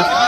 아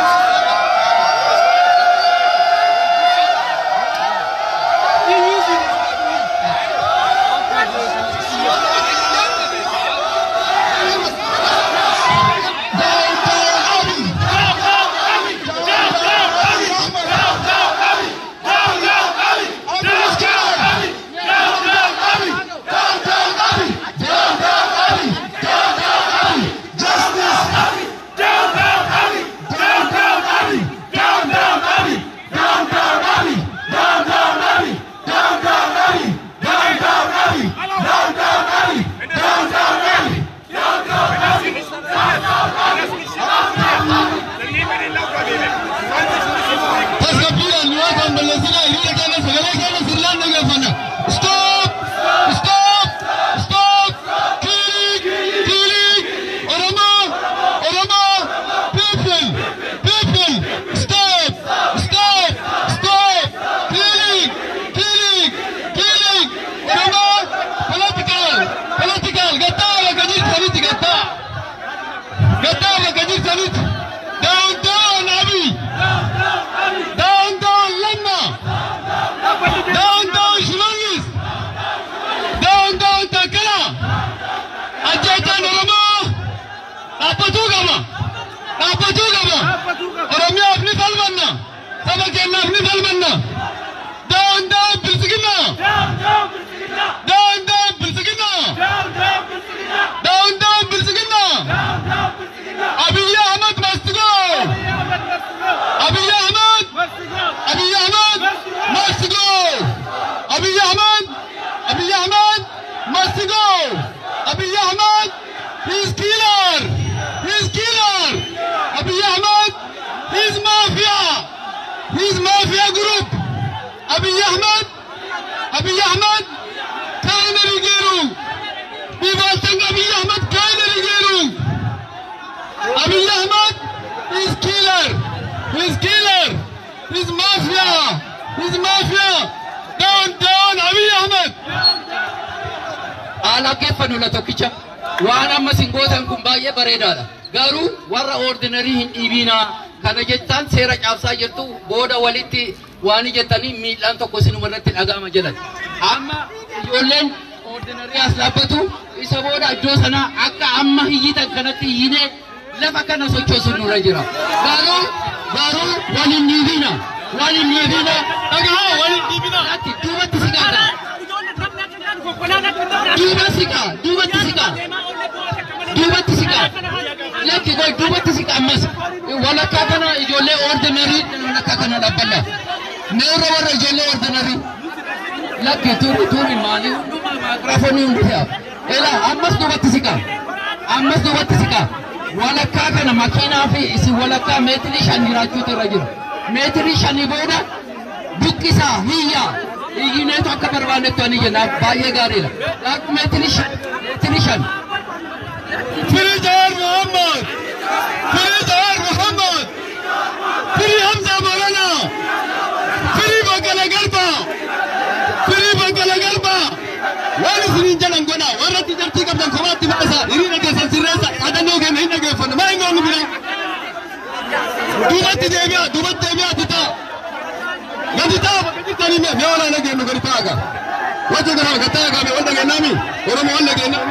walitti waan jettanii miidhaan tokko sinuma irratti dhaga'ama jedhan amma ijoolleen ordinarii as dhaabbatu isa booda iddoo sanaa akka amma hiyyitan kanatti hiyyinee lafa kana sochoosu nurra jira garuu turi turi maali maayikiraafoonii hundisaa ela ammas duubatti siqa ammas duubatti siqa walakkaa kana makiinaa fi isin walakkaa meetirii shan jiraachuutu irra jiru meetirii shanii booda buqqisaa hiyyaa iyyineetu akka barbaannetti ani jenna baay'ee gaariidha meetirii shan meetirii shan Free Jawar Muhammad. Free Jawar Muhammad. Free Hamza Maulana. Free Bakkala Garba. wani filin jalan gona warra ti jarti kam tan koma ti basa irina ke mai ngon bila duba ti jemiya duba ti jemiya tita gata ga me wanda ke nami ke nami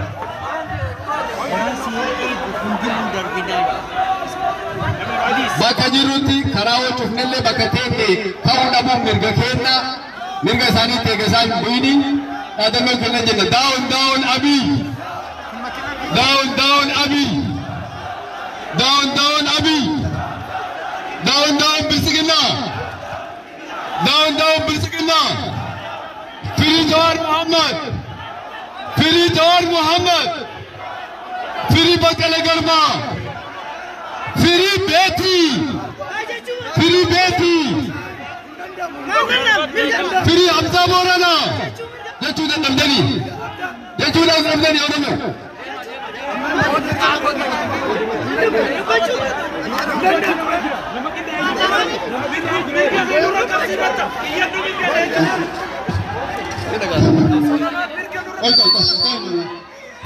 bilisiginnaa daawun daawun bilisiginnaa firii jawar muhammad firii jawar muhammad Free Betty! Free Betty! Free Hamza Morana! Ya tuna Zamdani! Ya tuna Zamdani Oromo!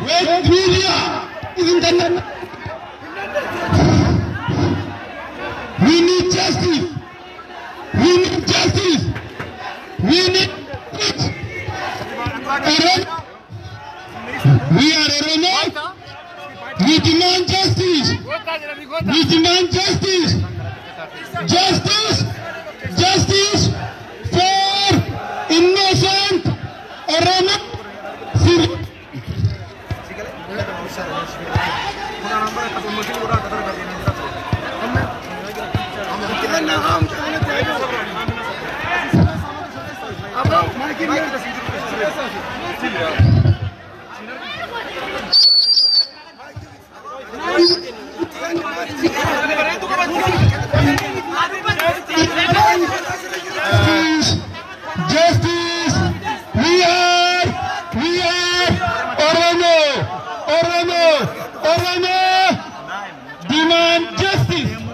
Wait, Piria! Isn't that... We need justice. We need justice. We need Oromo. We are Oromo. We demand justice. We demand justice. Justice. Justice for innocent Oromo. Justice! নাম Justice, we are, we are, Orlando, Orlando, Orlando, demand justice.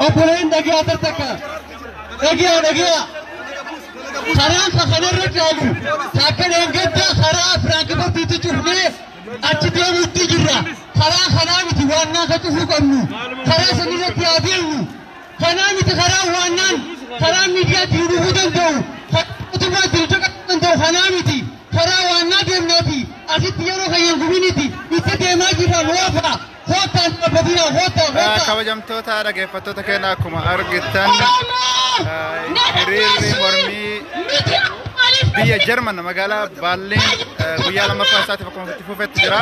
ಒಬ್ಬರಿಂದ ಅಗಿ ಆತರ ತಕ್ಕ ಅಗಿ ಆಡ ಅಗಿ ಸರಾಸ ಸದರ್ರಕ್ಕೆ ಆಗು ಸಾಕಡೆ ಹೆಂಗದ್ದ ಸರಾ ಫ್ರಾಂಕ್ ಬರ್ತಿತ್ತು ಚುರ್ನಿ ಅಚ್ಚಿದ ಉತ್ತಿಗಿರ ಸರಾ ಸನಾವಿತಿ ವಾನ್ನ ಸಚುಸು ಕಣ್ಣು ಸರಾ ಸನಿರಕ್ಕೆ ಆದಿಲ್ನು ಸನಾವಿತಿ ಸರಾ ವಾನ್ನ ಸರಾ ಮೀಡಿಯಾ ತಿರುಗುದಂತವು ಸತ್ಕುತುಂಬ ತಿರುಚಕಂತವು ಸನಾವಿತಿ karaa waan naa deemneeti asitti yeroo kayyan guminiti itti deemaa jirra muwaafa hootaan abbatina hoota hoota. Kabajamtoota dhaggeeffattoota keenya akkuma argitan hiriirri mormii biyya Jarman magaalaa Baaliin guyyaa lammaffaa isaatiif akkuma itti fuufetti jira.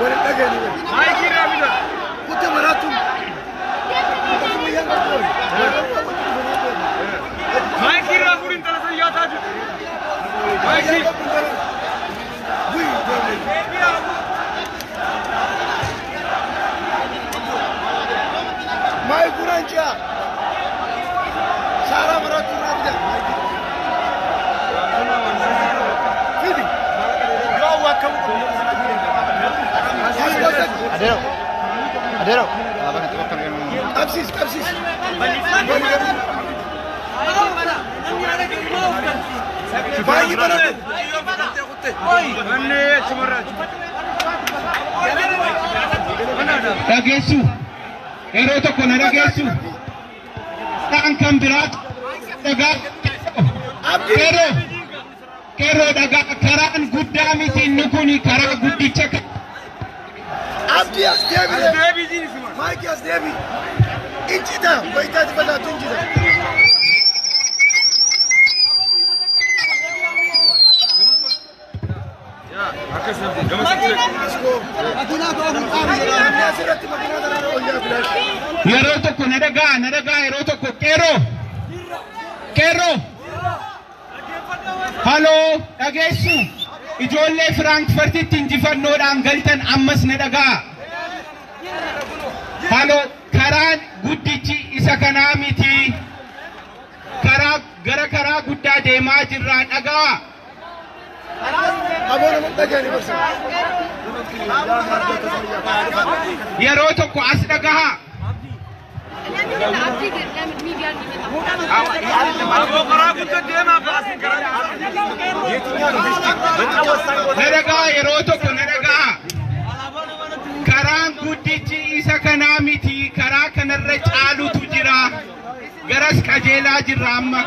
Maayikii Adero. Adero. Absis, absis. Adero, adero. 많이 받았네. 맞네, 정말. Dhageessu yeroo tokko na dhageessu ta'an kan biraa dhagaa keroo keroo dhagaa karaan guddaa miti inni kun karaa guddicha kan. Abdii as deebiin. Maayikii as deebiin. Injita. Wayitaa itti bal'aatu injita. Yeroo tokko na dhagaa na dhagaa yeroo tokko qeeroo qeeroo haloo dhageessu ijoollee firaankifartitti injifannoodhaan galtan ammas na dhagaa haloo karaan guddichi isa kanaa miti karaa gara karaa guddaa deemaa jirraa dhagaa يا روتو أصدقها نرجع يروتو نرجع. كرام قديتي إذا كنامتي كراك نرجع لو تجرا garas qajeelaa jirra amma.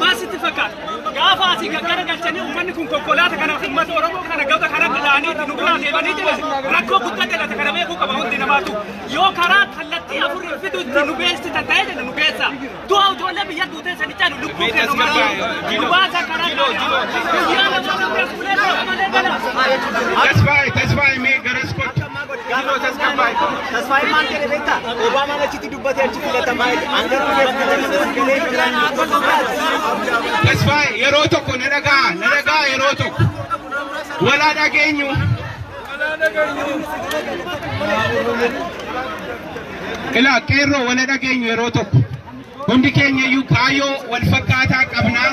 Maasitti fakkaata. Gaafa asii gaggara galchanii uummanni kun konkolaataa kana uummata Oromoo kana gabta karaa galaanii nu biraa deemanii jiran rakkoo guddaa dhalate kana beekuu qaba hundi namaatu. Yoo karaa kallattii afurii fiduutti nu beeksita ta'ee jedhe nu beeksa. Du'a ijoollee biyya duutee sanichaa nu lubbuu kennu malee. Nu baasa karaa guyyaa lama fuulee malee gala. Tasfaa'e tasfaa'e mee garas kottu. Giloo tasgabbaa'e. Dhaga'a na dhaga'a yeroo tokko. Walaa dhageenyu. Ilaa qeerroo wala dhageenyu yeroo tokko. Hundi keenya iyyuu kaayyoo wal fakkaataa qabnaa.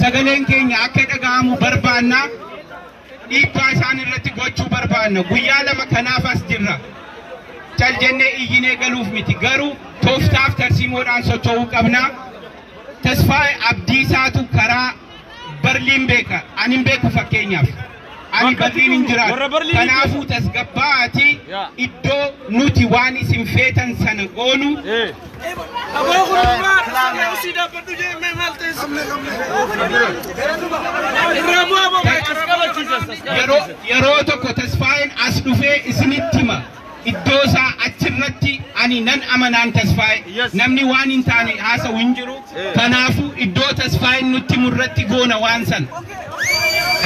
Sagaleen keenya akka dhaga'amu barbaannaa. Dhiibbaa isaan irratti gochuu barbaanna. Guyyaa lama kanaaf as jirra. Cal jennee iyyinee galuuf miti. Garuu tooftaaf tarsiimoodhaan socho'uu qabnaa. Tasfaa'e Abdiisaatu karaa Barliin beeka. Ani hin beeku fakkeenyaaf. Ani hin jiraatu. Kanaafuu tasgabbaa'atii iddoo nuti waan isin feetan sana goonu yeroo yeroo tokko tasfaa'een as dhufee isinitti hima. Iddoo isaa achirratti ani nan amanaan tasfaa'e namni waan hin taane haasa'u hin jiru. Kanaafuu iddoo tasfaa'een nutti murratti goona waan san.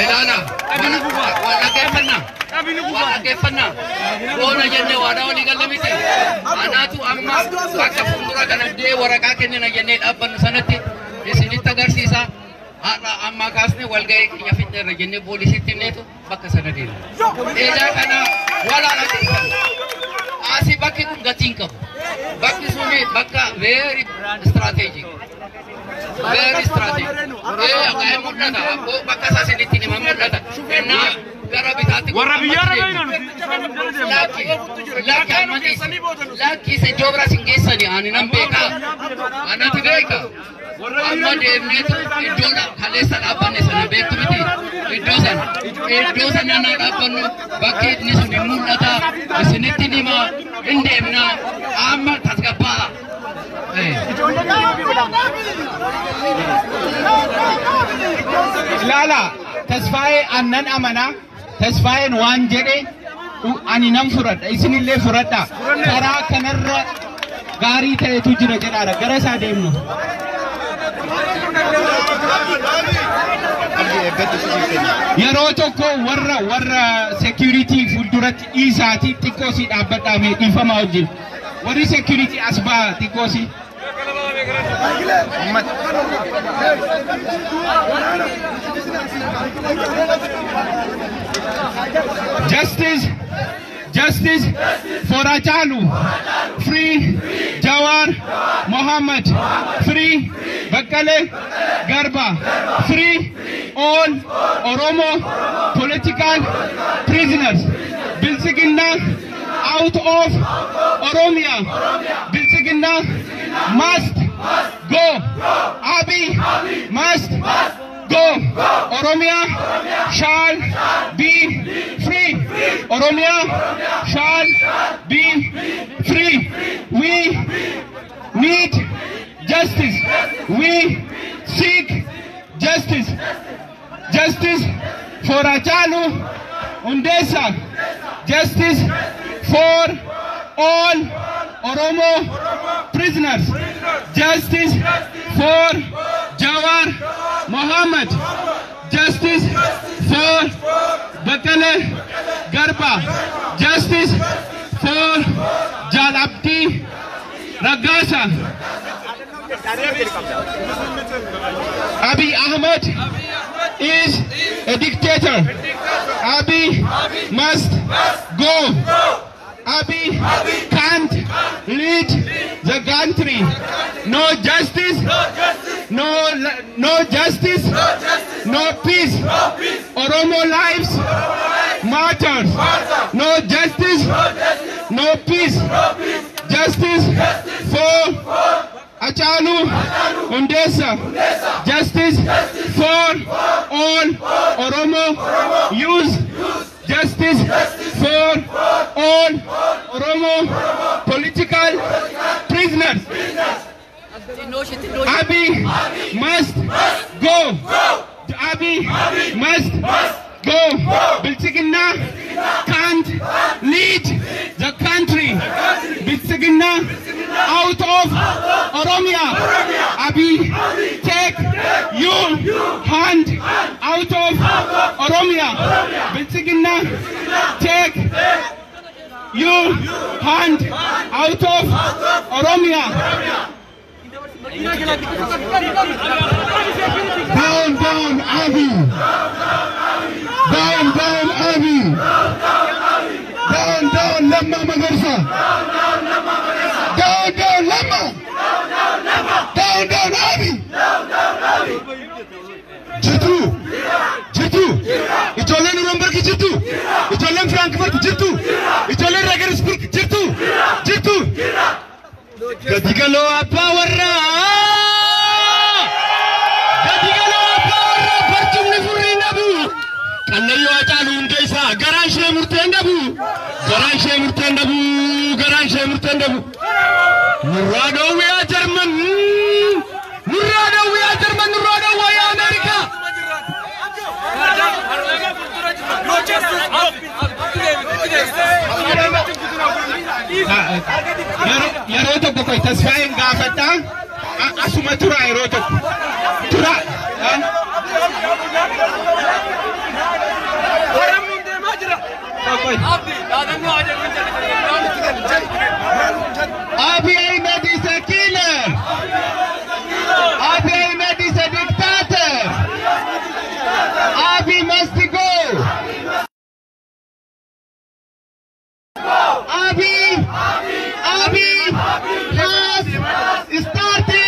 Ilaala. Waan dhaggeeffannaa. Goona jennee waadaa walii galle miti. Anaatu amma bakka fuuldura kana dee waraqaa kennina jennee dhaabbannu sanatti isinitti agarsiisa. Haadha ammaa kaasnee walgahii kiyya fixneerra jennee poolisiitti himneetu bakka sana deema. Eedaa kana walaala keessan. asi bakki kun gatiin qabu. Bakki suni bakka very strategic. very strong. Eh, ang ayaw mo na ka, buong pagkasasinit ni Mamon na ka. Na, garabi natin. Warabiyara ba yun? Laki, laki, amani, laki sa jobra singgesa niya, ani nang beka. Anak tagay ka. Amma deemnee iddoodha kaleessa dhaabbanne sana beektu miti iddoo sana iddoo sana na dhaabbannu bakki inni sun hin mul'ata isinitti hima hin deemnaa amma tasgabbaa. Tasfaa'een waan jedhe u- ani nan fudhadha isinillee fudhadha karaa kanarra gaarii ta'etu jira jedhaadha gara isaa deemnu. Yeroo tokko warra warra security fuulduratti dhiisaatii xiqqoosii dhaabbadhaa mee dhiifamaa wajjin. Warri security as ba'a xiqqoosii. Justice, justice for Achalu, free Jawar Mohammed, free Bakale Garba, free all Oromo political prisoners. Bilsigina out of Oromia. Bilsigina must go. Abi must go. Oromia shall be free. Oromia shall be free. We need justice. We seek justice. Justice for Achalu Undesa. Justice for all Oromo prisoners. Justice for Jawar Mohammed. Justice for Bakale Garba. Justice for Jalabdi Ragasa. Abiy Ahmed is a dictator. Abiy must go. Abiy, Abiy can't, can't lead, lead the country. The country. No justice, no justice, no, no justice, no, justice. no peace. No peace. Oromo lives, lives. Matter. No justice, no, justice. no peace. No peace. Justice, justice for, for Achalu, Undesa. Undesa. Justice, justice for, for all, all Oromo, Oromo. Use, use justice, justice for, for all Oromo political, political prisoners. prisoners. Abi must, must go. go. Abi must, must go. Bilchigina can't lead the country. Bilchigina out of Oromia. Abiy, take your hand out of Oromia. Bilchigina, take your hand out of Oromia. Down, down, Abbey. Down, down, Abbey. Down, down, Lemma Magarsa. Down, down, Lemma. Down, down, Abbey. Jitu. Jitu. Ijolen Rumberki Jitu. Ijolen Frankfurt Jitu. Ijolen Regensburg Jitu. Jitu. Jitu. ገቲገሎ አባ ወራ ገቲገሎ አባ ፉሪ ነቡ! ቀነዮ አጫሉ እንደይሳ ገራን ሼ ሙርቴ እንደቡ! ገራን ሼ ሙርቴ እንደቡ! ገራን ሼ ሙርቴ ጀርመን! ኑራ ደውያ ጀርመን! ኑራ ደውያ አሜሪካ! Yeroo tokko koy tasfaa'een gaafadha asuma tura yeroo tokko tura Abiy Ahmed Abhi, Abhi, Abhi, Abhi, Abhi, Abhi,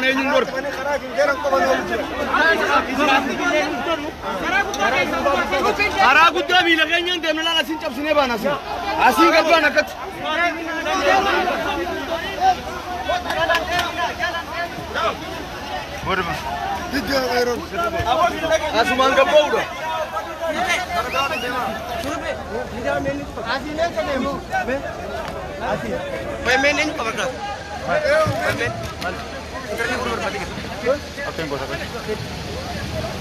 ne ñu ndor ara ku do bi la ngay ñënte mu la la sin ciap suné bana sin asi ka do na kat borba diga ay ron asu ma nga bawdo Asi, pemain ini pemain.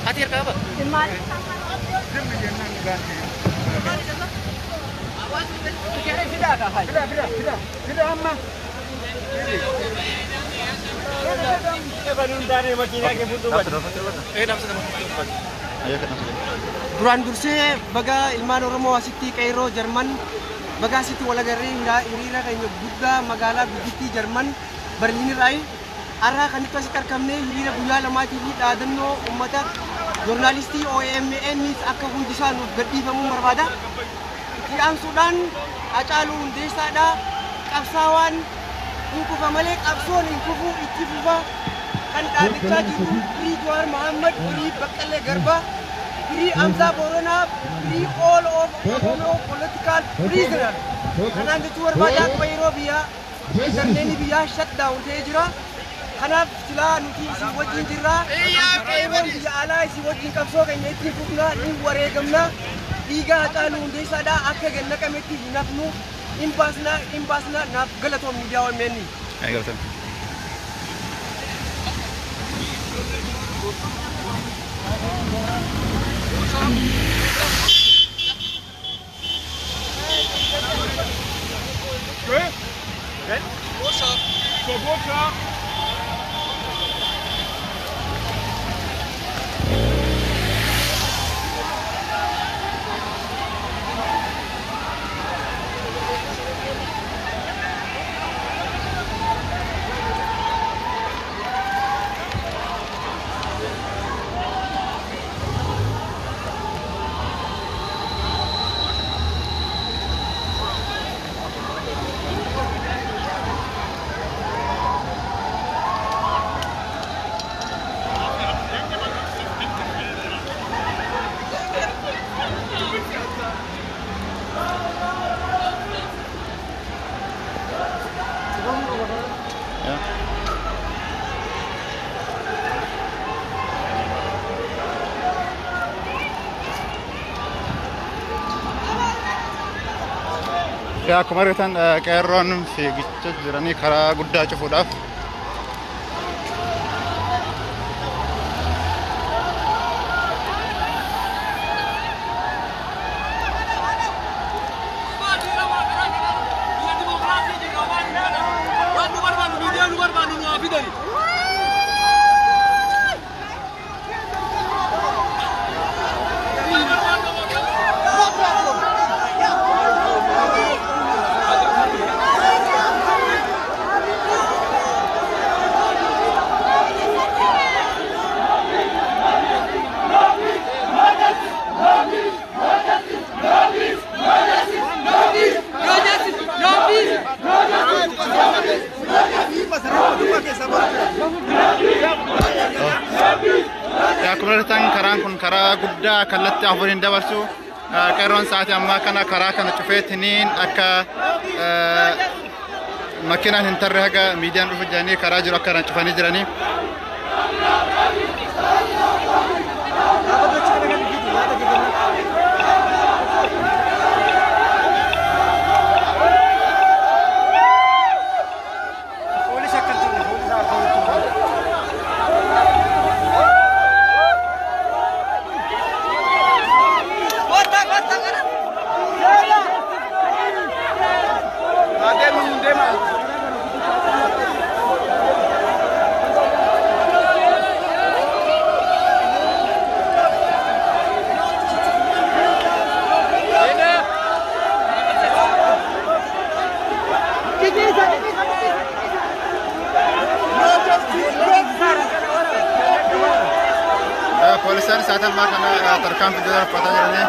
Hati harga apa? Jemari sama Jemari sama Jemari sama tidak Tidak, tidak, tidak Tidak baga ilman orang mahu asyik di Cairo, Jerman. Baga situ wala gari hingga iri lah kainya Buddha, Magala, Bukiti, Jerman. Berlini lain أرها خنيك أسكر كمني يلينا بويا لما تيجي تادم نو أمتا جورناليستي أو إم إن ميس أكفون هندسان وقدي فمو مربادا أم سودان أتالو هندسا دا كابساوان إنكوفا ملك أبسون إنكوفو إتيفوفا كان تادتا جيرو بري جوار محمد بري بكالي غربا بري أمزا بورونا بري أول أوف أوفنو بوليتيكال بريزنر كان عندي تور بادا كويرو بيا سرنيني بيا شت داون تيجرا Kanaaf silaa nuti isin wajjin jirra. Qeerroon biyya alaa isin wajjin qabsoo keenya ittiin fufna, ni wareegamna. Dhiiga Hacaaluu Hundeessaadhaa akka gad naqametti hin hafnu. Hin baasna, hin baasna naaf galatoom miidiyaa OMN. Akkuma argitan qeerroon fiigicha jiranii karaa guddaa cufuudhaaf sa'aatii ammaa kana karaa kana cufeetiniin akka makiinaan hin tarre haga miidiyaan dhufu jedhanii karaa jiru akka cufanii jiranii. ಪೊಲೀಸರು ಸಾಧನ ಮಾಡಿ ನಮ್ಮ ತರ್ಕೊಂಡ್ಬಿಟ್ಟಿದ್ದಾರೆ ಪತಂಜಲಿನೇ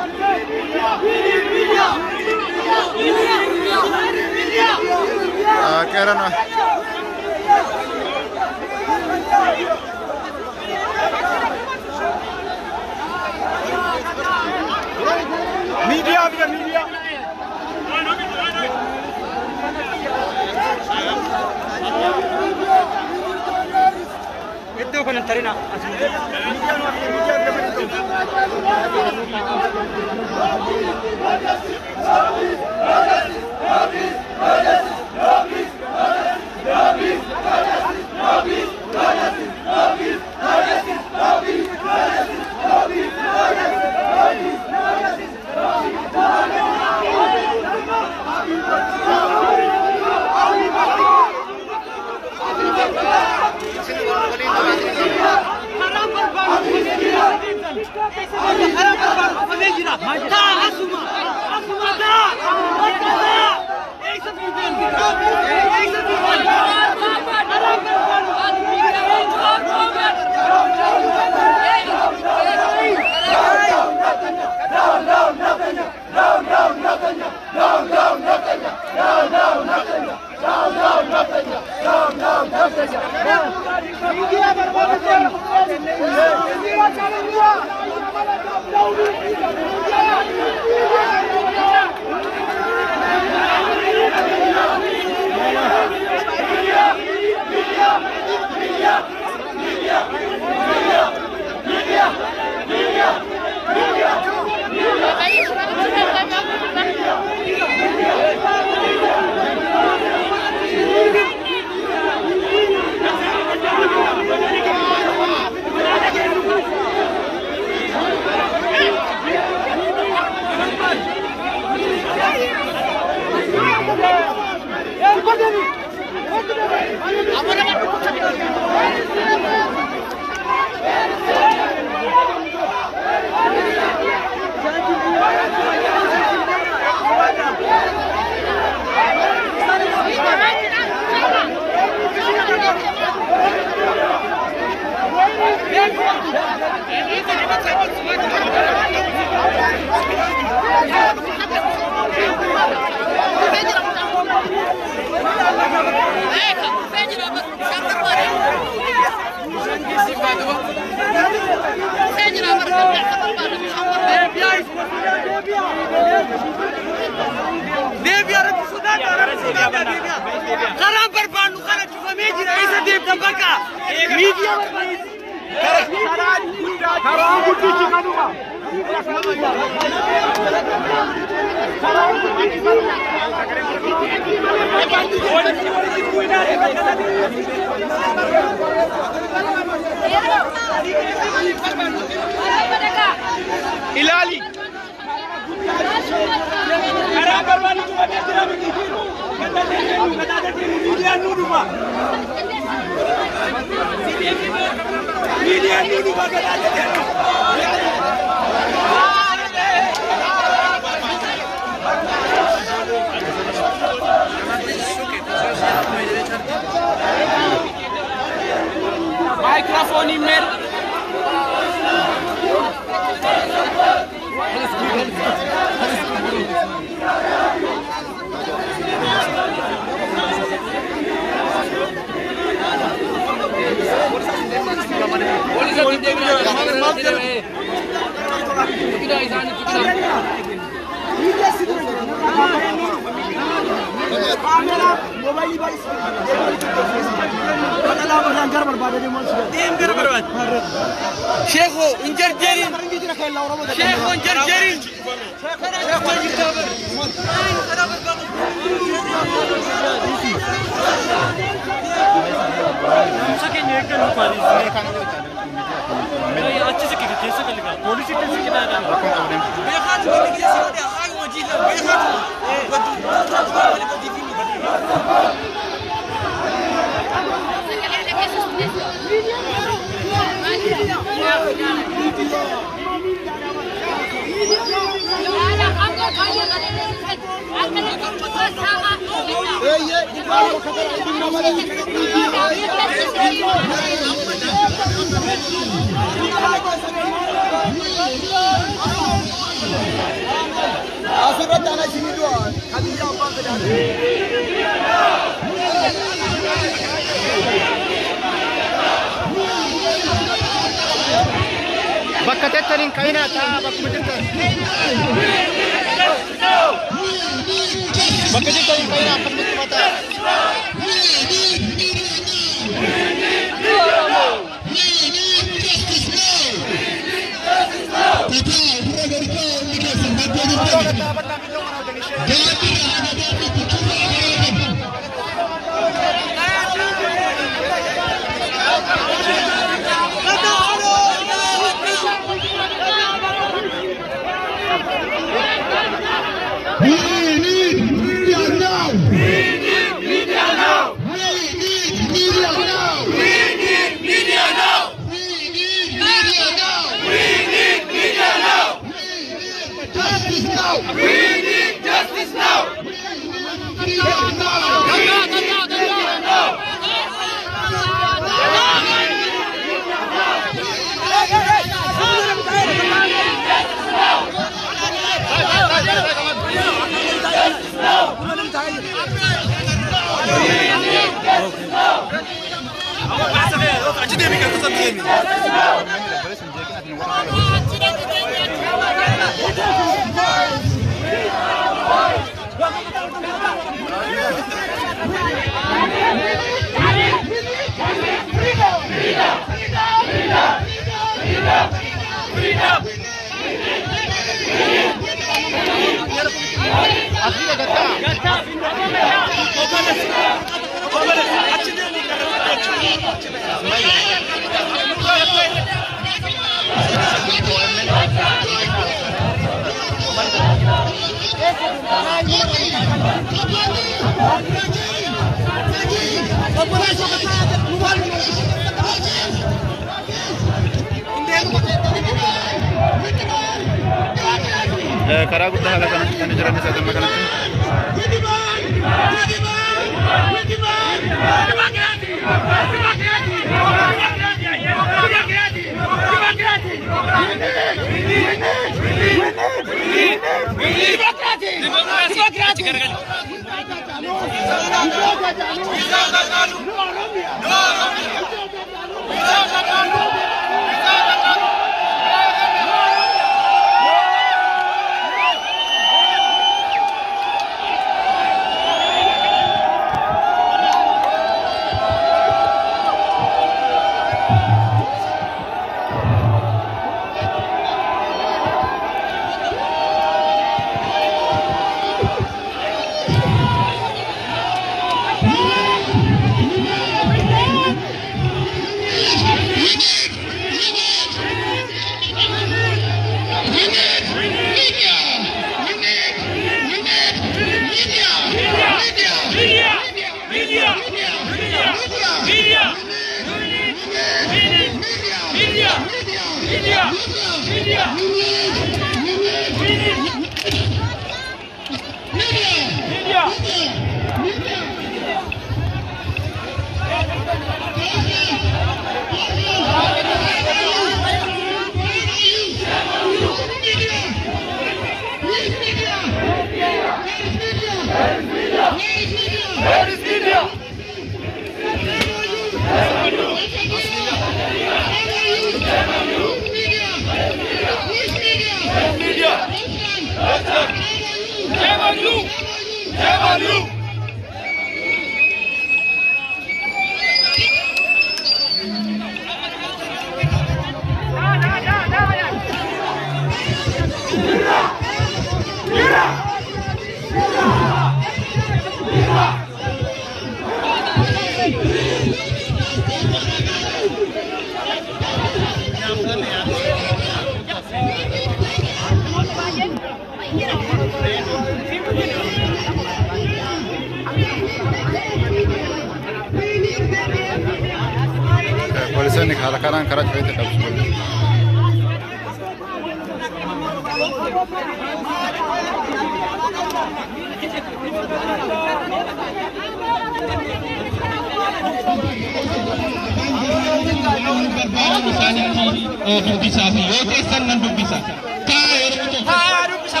Rupi bisa sih, oke senang Rupi bisa. Kaya itu. Kaya Rupi bisa.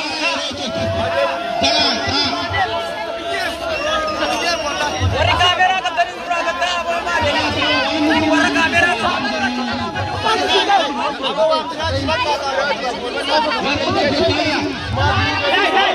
Tengah, tengah. Orang kamera kan tadi pura kata apa aja. Orang kamera. Hei, hei.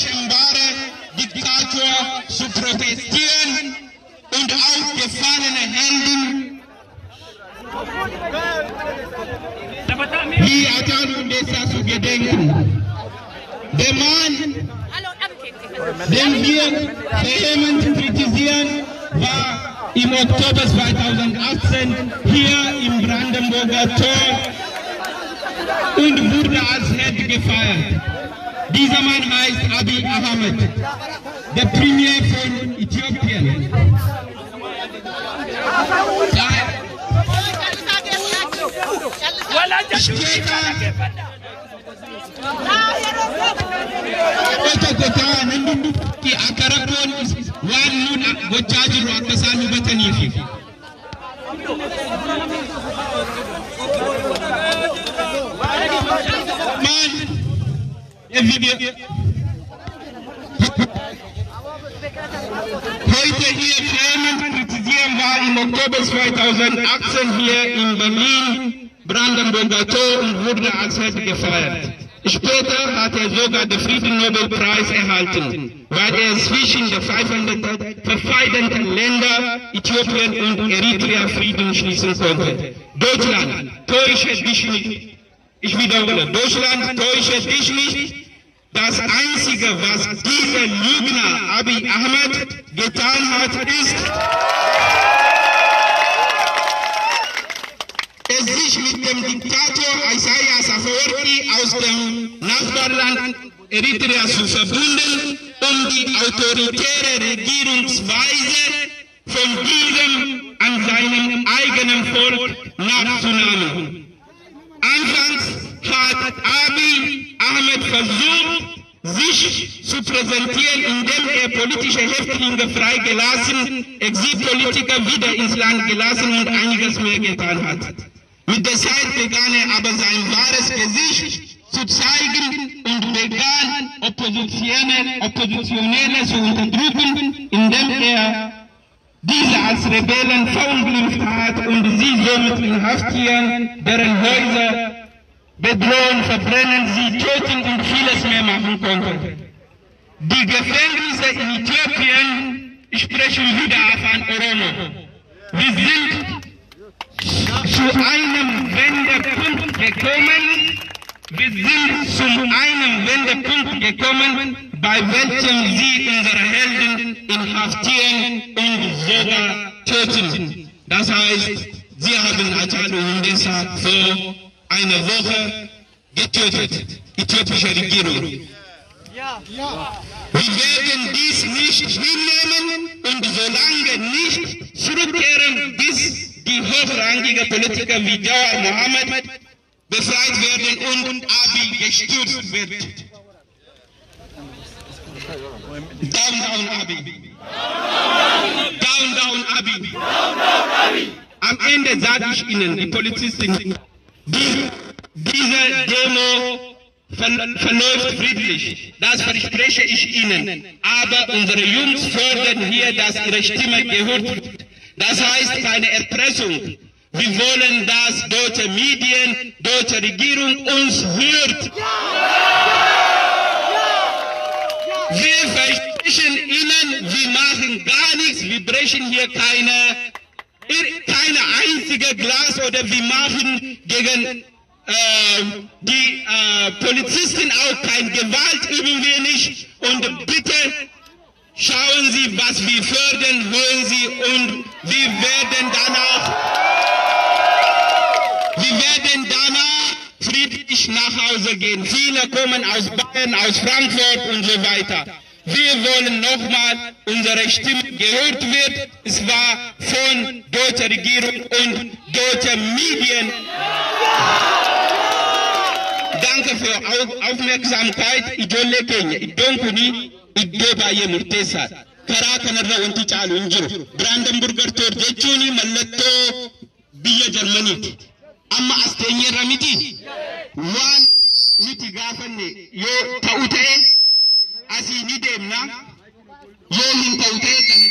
Diktator zu protestieren und auch gefallene Helden wie Atan Hundessa zu gedenken. Der Mann, den wir vehement kritisieren, war im Oktober 2018 hier im Brandenburger Tor und wurde als Held gefeiert. This man is Abiy Ahmed, the premier from Ethiopia. Heute hier Clement kritisieren war im Oktober 2018 hier in Berlin Brandenburger Tor und wurde als Held gefeiert. Später hat er sogar den Friedensnobelpreis erhalten, weil er zwischen den verfeindeten Ländern Äthiopien und Eritrea Frieden schließen konnte. Deutschland, täusche dich nicht. Ich wiederhole, Deutschland, täusche dich nicht. Das Einzige, was dieser Lügner Abiy Ahmed getan hat, ist, es sich mit dem Diktator Isaias Afewerki aus dem Nachbarland Eritrea zu verbinden, um die autoritäre Regierungsweise von diesem an seinem eigenen Volk nachzunehmen. Anfangs hat Abiy Ahmed versucht, sich zu präsentieren, indem er politische Häftlinge freigelassen, Exilpolitiker wieder ins Land gelassen und einiges mehr getan hat. Mit der Zeit begann er aber sein wahres Gesicht zu zeigen und begann Oppositionelle, Oppositionelle zu unterdrücken, indem er diese als Rebellen verunglimpft hat und sie somit inhaftieren, deren Häuser bedrohen, verbrennen, sie töten und vieles mehr machen konnte. Die Gefängnisse in Äthiopien sprechen wieder auf an Oromo. Wir sind zu einem Wendepunkt gekommen. Wir sind zu einem Wendepunkt gekommen, bei welchem sie unsere Helden inhaftieren und sogar töten. Das heißt, sie haben Atalu Hundessa vor einer Woche getötet. Äthiopische Regierung. Wir werden dies nicht hinnehmen und solange nicht zurückkehren, bis die hochrangige Politiker wie Jawar Mohammed befreit werden und Abiy gestürzt wird. Down, down, Abiy. Down, down, Abiy. Am Ende sage ich Ihnen, die Polizisten, die, diese Demo ver verläuft friedlich. Das verspreche ich Ihnen. Aber unsere Jungs fordern hier, dass ihre Stimme gehört wird. Das heißt keine Erpressung. Wir wollen, dass deutsche Medien, deutsche Regierung uns hört. Wir versprechen Ihnen, wir machen gar nichts, wir brechen hier keine, keine einzige Glas oder wir machen gegen äh, die äh, Polizisten auch kein Gewalt üben wir nicht. Und bitte schauen Sie, was wir fördern, hören Sie und wir werden danach, wir werden danach kommen aus Bayern, aus Frankfurt und so weiter. Wir wollen nochmal, unsere Stimme gehört wird. Es war von deutscher Regierung und deutscher Medien. Danke für Au- Aufmerksamkeit. Ijoollee keenya iddoon kuni iddoo baay'ee murteessaadha. Karaa kanarra wanti caalu hin jiru. Biraandenburger Toor jechuun mallattoo biyya Jarmaniiti. Amma as teenyeerra miti. Waan nuti gaafanne yoo ta'u ta'e asii ni deemna. Yoo hin ta'u ta'e kan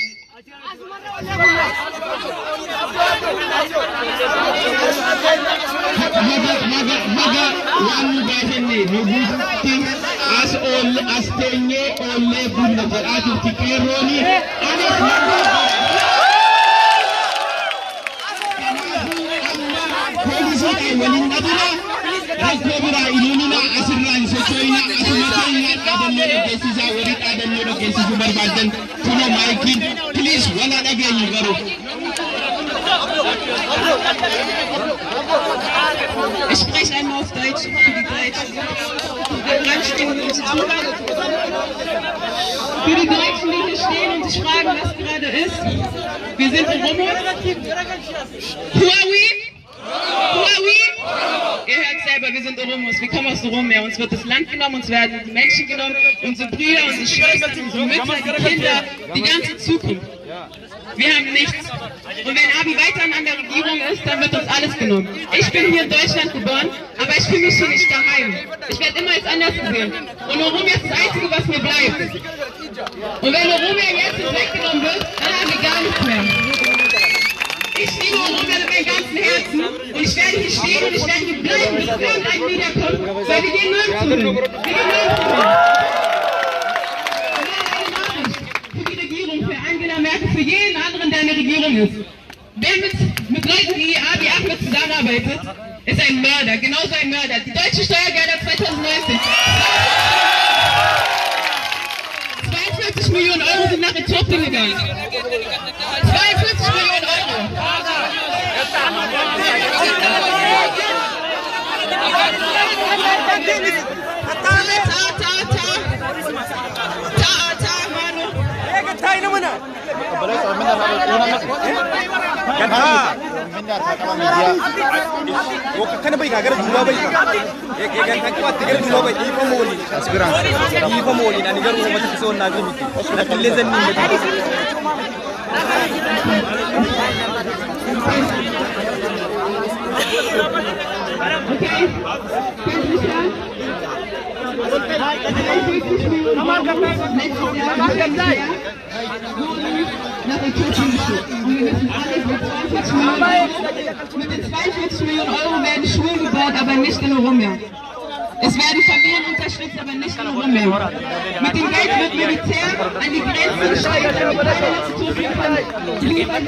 haga waan nu gaafanne nu guututti as oolle as teenyee oollee bunna jedhaa jirti qeerrooni anis nan ay walin Ich spreche einmal auf Deutsch für die Deutschen. Für die Deutschen, die hier stehen und sich fragen, was gerade ist. Wir sind in Rummel. Huawei. Ihr hört selber, wir sind Oromos. Wir kommen aus Oromia. Uns wird das Land genommen, uns werden die Menschen genommen, unsere Brüder, unsere Schwestern, unsere Mütter, die Kinder, die ganze Zukunft. Wir haben nichts. Und wenn Abi weiter an der Regierung ist, dann wird uns alles genommen. Ich bin hier in Deutschland geboren, aber ich fühle mich hier nicht daheim. Ich werde immer als anders gesehen. Und Oromia ist das Einzige, was mir bleibt. Und wenn Oromia jetzt weggenommen wird, dann haben wir gar nichts mehr. Ich liebe Oromia mit meinem ganzen Herzen und ich werde hier stehen und ich werde hier bleiben, bis irgendein wiederkommt, weil wir gehen nirgendwo hin. Wir gehen nirgendwo hin. für die Regierung, für Angela Merkel, für jeden anderen, der in der Regierung ist. Wer mit, mit Leuten wie Abiy Ahmed zusammenarbeitet, ist ein Mörder, genauso ein Mörder. Die deutschen Steuergelder 2019. 42 Millionen Euro sind nach Äthiopien gegangen. 42 Millionen Euro. Polres o Almendar kan ha Almendar sama media wo kakkan bai kagar duba bai e ke kan kan kwa tigar duba bai ifo moli aspiran ifo moli na nigar mo mata so na zubi na tille zanni ne Okay, transmission. Jahr letztes Jahr wurden nach Äthiopien geschickt. Und wir wissen alle, mit 42 Millionen Euro, mit den 42 Millionen Euro werden Schulen gebaut, aber nicht in Oromia. Es werden Familien unterstützt, aber nicht in Oromia. Mit dem Geld wird Militär an die Grenze gestellt, damit keiner kann. Lieber in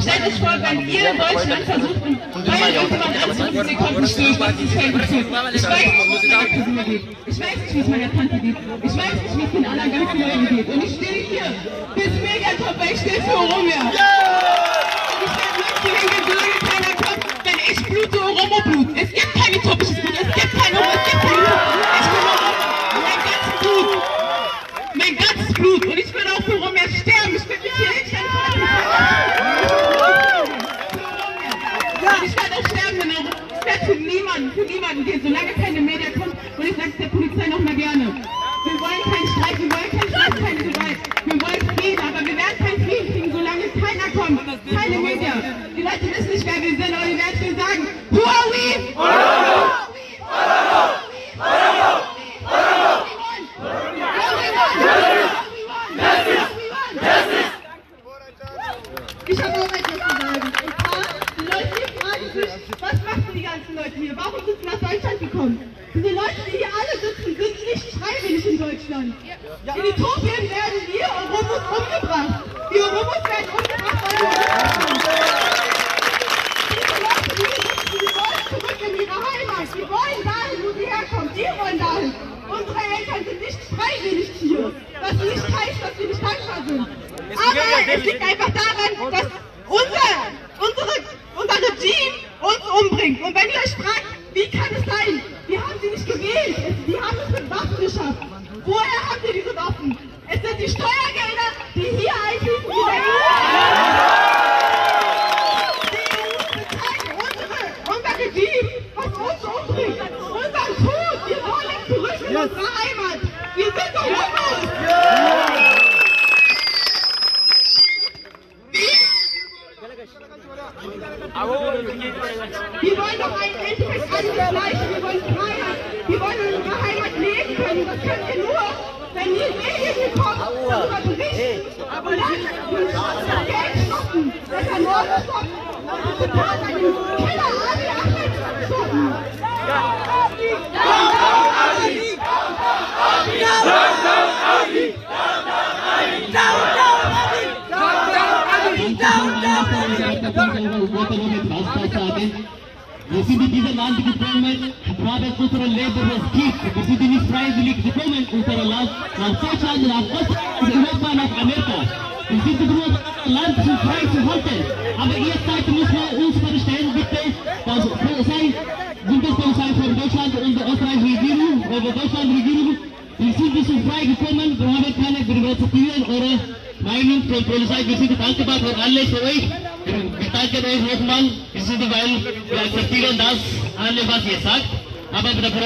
Stellt euch vor, wenn ihr in Deutschland versucht, euren irgendjemanden anzurufen, ihr kommt nicht durch, das ist Bezug. Ich weiß nicht, wie es meiner Cousine geht. Ich weiß nicht, wie es meiner Tante geht. Ich weiß nicht, wie es den anderen ganzen Leuten geht. Und ich stehe hier. Das ist mega top, weil ich stehe für Oromia. Und ich werde nicht hier hingehen, solange keiner kommt, denn ich blute Oromo-Blut. Es gibt kein utopisches Blut, es gibt kein Oromo, es gibt kein Blut. Ich bin Oromo. Mein ganzes Blut. Mein ganzes Blut. Und ich werde auch für Oromia sterben. Ich bin nicht hier hinstellen der und ich werde auch sterben, wenn er, ich werde für niemanden, für niemanden gehen, solange keine Media kommt. Und ich sage es der Polizei nochmal gerne. Wir wollen keinen Streit, wir wollen keinen Streit, keine Gewalt. Wir wollen Frieden, aber wir werden keinen Frieden kriegen, solange keiner kommt. Keine Media. Die Leute wissen nicht, wer wir sind, aber wir werden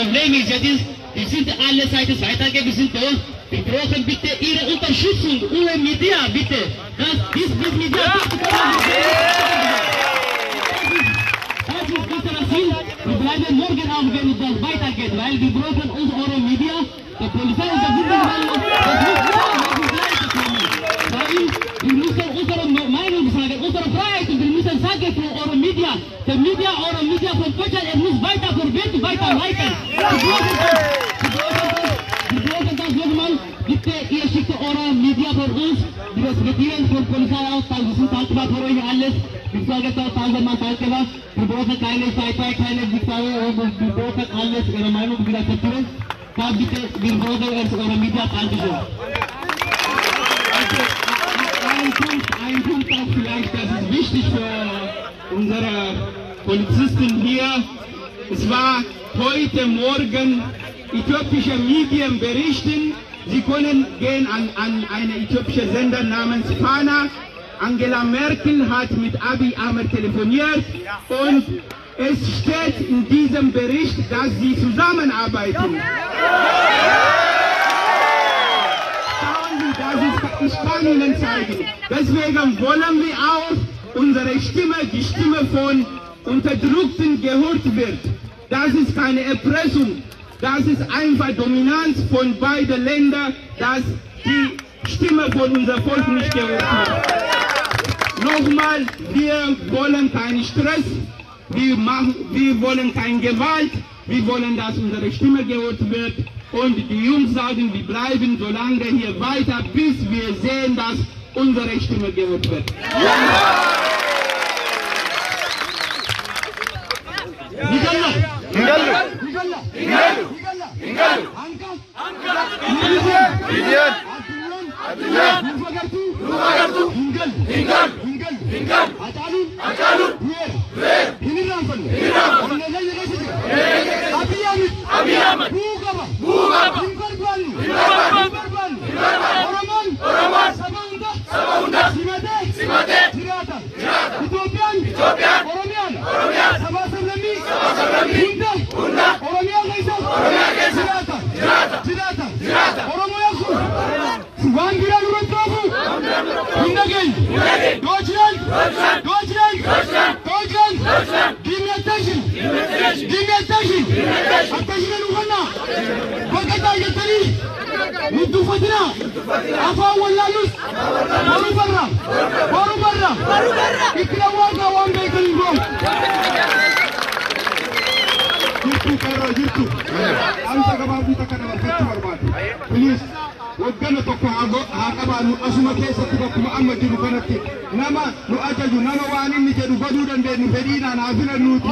Problem ist jetzt, ist, wir sind alle Seiten weitergehen, wir sind da. Wir brauchen telefoniert und es steht in diesem Bericht, dass sie zusammenarbeiten. Schauen Sie, das ist, ich kann Ihnen zeigen. Deswegen wollen wir auch unsere Stimme, die Stimme von Unterdrückten gehört wird. Das ist keine Erpressung. Das ist einfach Dominanz von beiden Ländern, dass die Stimme von unserem Volk nicht gehört wird. Nochmal, wir wollen keinen Stress, wir, machen, wir wollen keine Gewalt, wir wollen, dass unsere Stimme gehört wird. Und die Jungs sagen, wir bleiben so lange hier weiter, bis wir sehen, dass unsere Stimme gehört wird. Hingal. Acalun. Acalun. Duer. Duer. Hiniram Pandu. Hiniram Pandu. Onlarla yerleşiyor. Yerleşiyor. Abiyamit. Abiyamit. Buğaba. Buğaba. Hingal Pandu. Hingal Pandu. Hingal Pandu. Hingal Pandu. Oraman. Oraman. Sabahunda. Sabahunda. Simade. Simade. Tiratan. Tiratan. İtopyan. İtopyan. Oromiyan. Oromiyan. Sabah Sabrami. Sabah Sabrami. Hunda. Hunda. Oromiyan Kaysal. Oromiyan Kaysal. Tiratan. Tiratan. Tiratan. Tiratan. Oromoyan Kur. Van Giran Uran Tabu. Van Giran Uran Tabu. Hunda Gay. Hunda Gay. Doğaçı Deutschland! Deutschland! Deutschland! Give me attention! Give me attention! Give me attention! Attention! Attention Uganda! Bakata Yatari! Fatina! Afa Wallalus! Baru Barra! Baru Barra! Baru Barra! Ikra Wanga Wanga Ikri Ngom! Jirtu Jirtu! Please! waggana tokko haa qabaannu asuma keessatti bakkuma amma jiru kanatti nama nu ajaju nama waan inni jedhu godhuu dandeenyu fedhiidhaan haa filannuuti.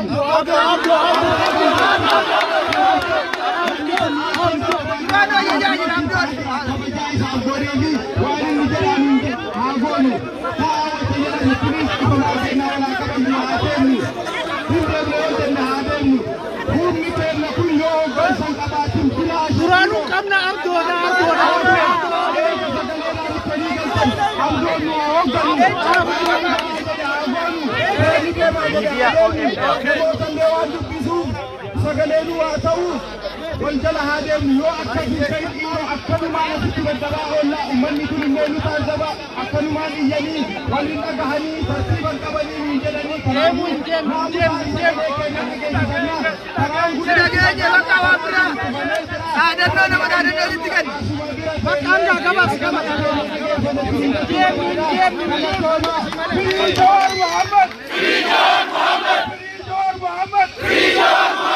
kabajaa isaaf godhee fi waan inni jedhaan hin jedhu haa goonu. Ta'a wata jedhamu kunis ifa maasenna walaa qabamnu haa deemnu. Hundee biroo jenna haa deemnu. Humni keenya kun yoo hoggaansaan qabaatin filaa. Duraanuu qabna ardoodhaa. Ini dia OMK. Kita akan bawa sendawa untuk bisu segala nuansa. والجل هذا من يو أكثر من شيء إنه أكثر ما نسيت الدبا ولا أمني كل ما نسيت الدبا أكثر ما نيجي ولنا كهني ترتيب الكبني من جلني كلام ما محمد محمد محمد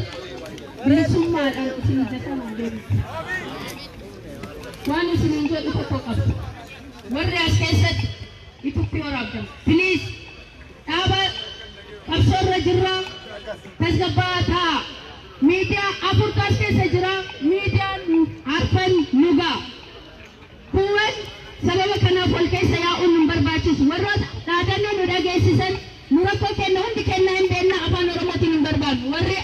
nimesoma ishirini na tano ajeni kwani usinijua itu toka wewe askese itu pia rabja please aba kafsor rajira tazga bata media afur kaske sejira media arfan nuga. Kuwen sababu kana folke saya un number batis wero tadanno no dage sisen nuro ko ke non dikenna embenna afan oromo tin number ban wore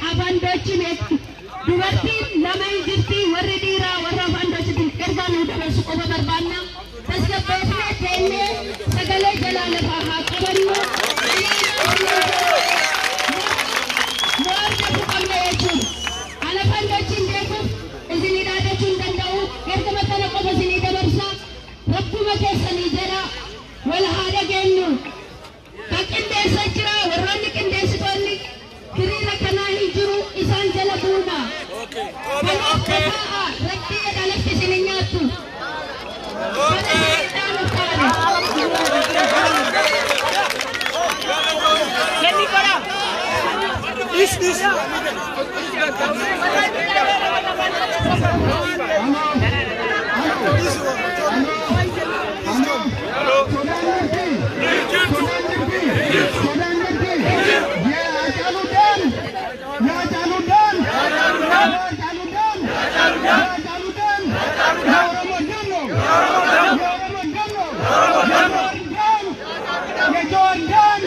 Hin danda'u. Ergama kana qofa isinii dabarsa. Rabbuma keessanii jala wal haa dhageenyu. Kan qindeessa jira warroonni qindeessitoonni hiriira kanaa hin San de la Bruna. Okay. Okay. Rectifica da lei se ne gnatto. Okay. Is this? Hello. Hello. Hello. Jordan!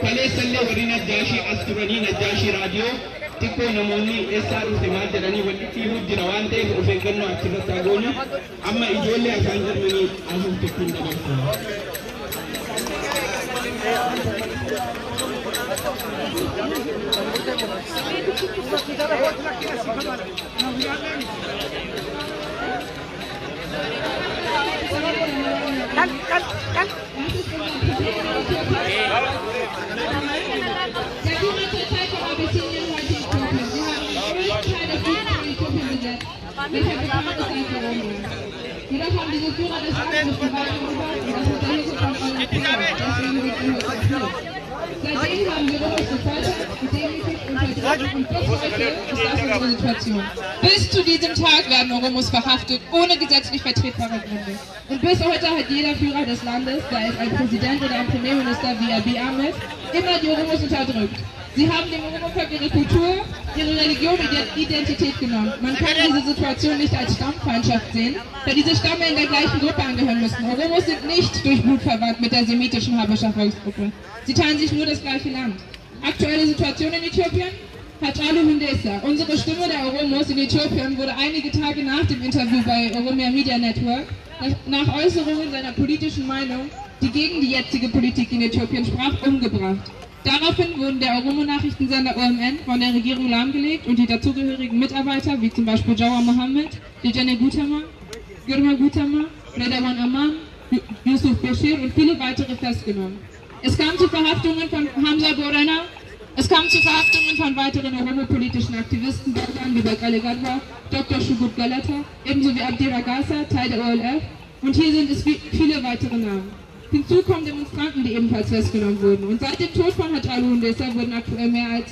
Kalesa le warina jashi asturani na jashi radio xiqqoo namoonni eessaa dhufe maal jedhanii walitti hojii waan ta'eef of eeggannoo achirratti hagoonu amma ijoollee afaan jirmanii asumtittiin dabarsu. Kan kan kan. Bis zu diesem Tag werden Oromos verhaftet, ohne gesetzlich vertretbare Gründe. Und bis heute hat jeder Führer des Landes, sei es ein Präsident oder ein Premierminister wie Abiy Ahmed, immer die Oromos unterdrückt. Sie haben dem Oromo-Volk ihre Kultur, ihre Religion und ihre Identität genommen. Man kann diese Situation nicht als Stammfeindschaft sehen, da diese Stämme in der gleichen Gruppe angehören müssen. Oromos sind nicht durch Blut verwandt mit der semitischen Habescher Volksgruppe. Sie teilen sich nur das gleiche Land. Aktuelle Situation in Äthiopien? Hachalu Hundessa, unsere Stimme der Oromos in Äthiopien, wurde einige Tage nach dem Interview bei Oromia Media Network nach Äußerungen seiner politischen Meinung, die gegen die jetzige Politik in Äthiopien sprach, umgebracht. Daraufhin wurden der Oromo-Nachrichtensender OMN von der Regierung lahmgelegt und die dazugehörigen Mitarbeiter, wie zum Beispiel Jawar Mohammed, Dejane Gutama, Girma Gutama, Redawan Aman, Yusuf Bashir und viele weitere festgenommen. Es kam zu Verhaftungen von Hamza Borena, es kam zu Verhaftungen von weiteren Oromo-politischen Aktivisten, Bürgern wie Bekale Gadwa, Dr. Shugut Galata, ebenso wie Abdi Ragasa, Teil der OLF und hier sind es viele weitere Namen. Hinzu kommen Demonstranten, die ebenfalls festgenommen wurden. Und seit dem Tod von Hajalu Hundessa wurden aktuell mehr als,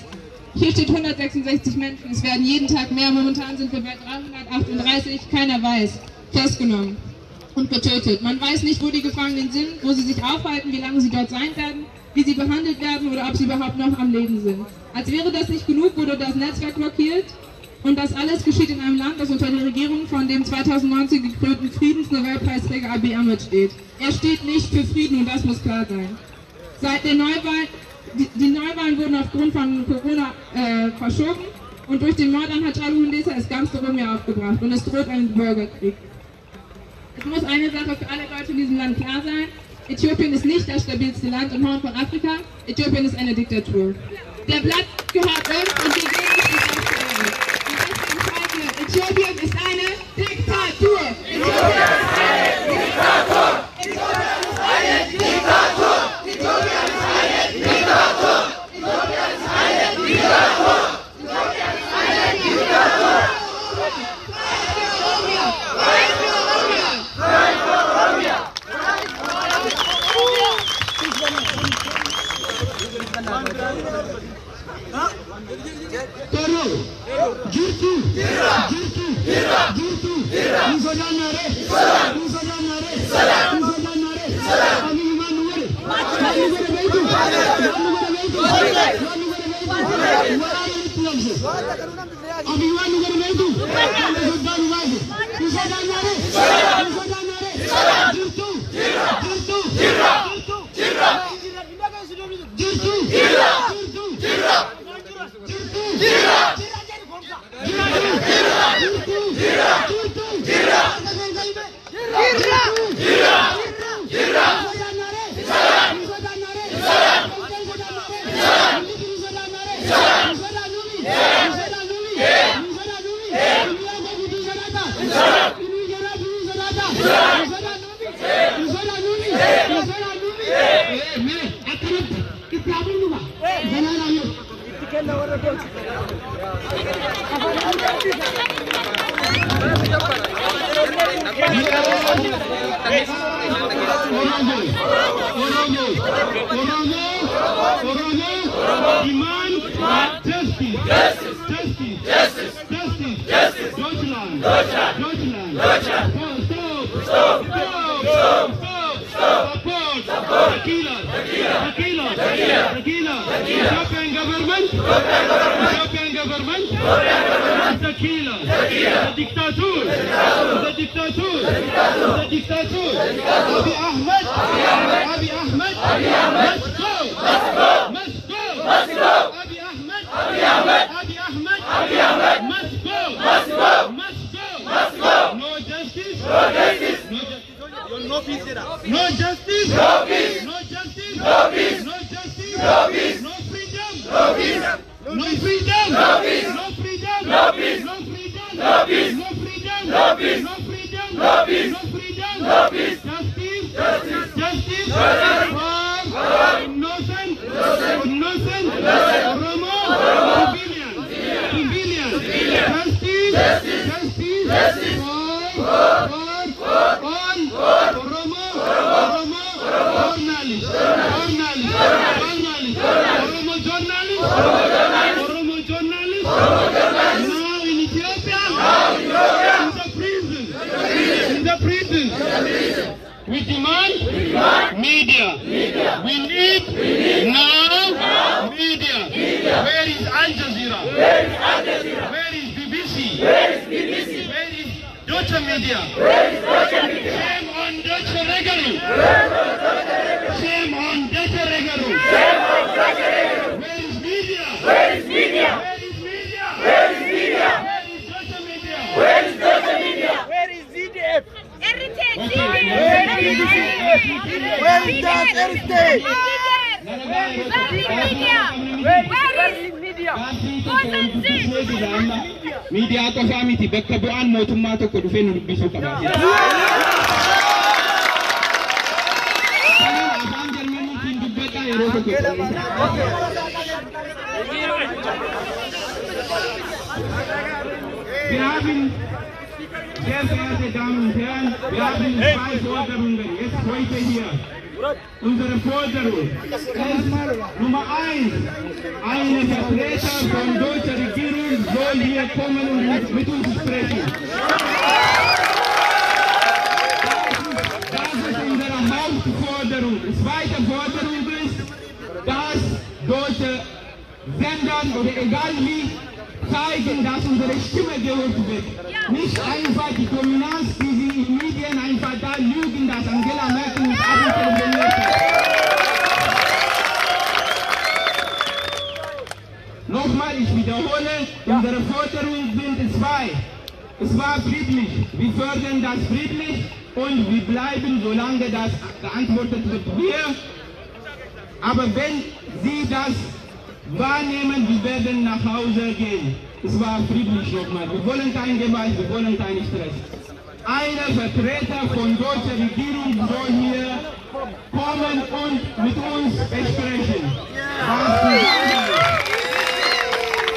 hier steht 166 Menschen, es werden jeden Tag mehr, momentan sind wir bei 338, keiner weiß, festgenommen und getötet. Man weiß nicht, wo die Gefangenen sind, wo sie sich aufhalten, wie lange sie dort sein werden, wie sie behandelt werden oder ob sie überhaupt noch am Leben sind. Als wäre das nicht genug, wurde das Netzwerk blockiert und das alles geschieht in einem Land, das unter der Regierung von dem 2019 gekrönten Friedensnobelpreisträger Abiy Ahmed steht. Er steht nicht für Frieden und das muss klar sein. Seit der Neuwahl, die, die Neuwahlen wurden aufgrund von Corona äh, verschoben und durch den Mord an Hachalu Hundessa ist ganz Oromia aufgebracht und es droht ein Bürgerkrieg. Es muss eine Sache für alle Leute in diesem Land klar sein. Äthiopien ist nicht das stabilste Land im Horn von Afrika. Äthiopien ist eine Diktatur. Der Blatt gehört uns und wir gehen nicht mit uns zurück. Und deswegen schreiben wir, Äthiopien ist eine Diktatur. Äthiopien ist eine Diktatur. Äthiopien ist eine Diktatur. কিন্তু ইসলাম নারে ইসলাম নারে ইসলাম নারে আমি ইমান নূরে আমি করে বেইতু আমি করে বেইতু আমি করে বেইতু আমি ইমান নূরে বেইতু আমি সুদ্দান ইমান ইসলাম নারে ইসলাম নারে কিন্তু কিন্তু কিন্তু কিন্তু কিন্তু কিন্তু Hira! Hira! Demand justice. Justice. Justice. Justice. Justice. Justice. Deutschland. Deutschland. Deutschland. Deutschland. Stop. Stop. Stop. Stop. Stop. Support. Support. Tequila. Tequila. Tequila. Tequila. Tequila. Ethiopian government. Ethiopian government. Is the killer. The dictator. The dictator. The dictator. Abiy Ahmed. Abiy Ahmed. Must go. Heute hier. Unsere Forderung ist Nummer eins. Eine Vertreter von deutscher Regierung soll hier kommen und mit, uns sprechen. Das ist unsere Hauptforderung. Die zweite Forderung ist, dass deutsche Sendern oder egal wie zeigen, dass unsere Stimme gehört wird. Nicht einfach die Dominanz, die sie in Medien einfach da lügen, dass Angela Merkel uns abends telefoniert hat. Nochmal, ich wiederhole, unsere Forderungen sind zwei. Es war friedlich. Wir fördern das friedlich und wir bleiben, solange das geantwortet wird, hier. Aber wenn Sie das wahrnehmen, wir werden nach Hause gehen. Es war friedlich nochmal. Wir wollen kein Gewalt, wir wollen keinen Stress. Eine Vertreter von deutscher Regierung soll hier kommen und mit uns sprechen.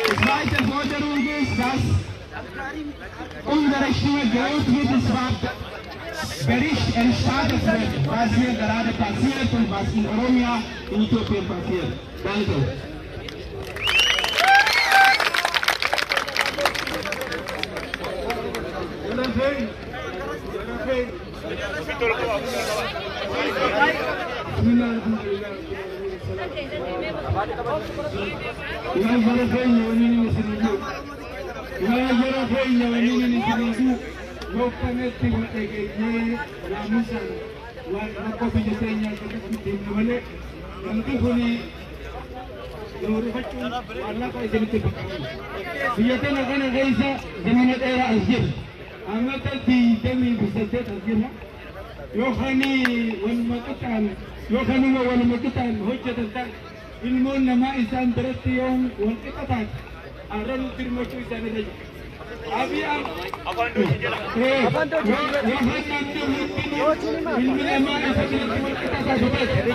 Die zweite Forderung ist, dass unsere Stimme gehört wird. Es war Bericht erstattet wird, was hier gerade passiert und was in Oromia, in Äthiopien passiert. Danke. Siyate na kana gaisa zamanet era azgir. ammatatti damee bisattee argina yookaanii waluma qixaan yookaanuma waluma qixaan hojjetan ta'e ilmoon namaa isaan biratti yoo wal qixatan arran dirmachuu isaanirra jira. Abiyaan yookaan namni hundinuu ilmi namaa isa biratti wal qixatan ta'e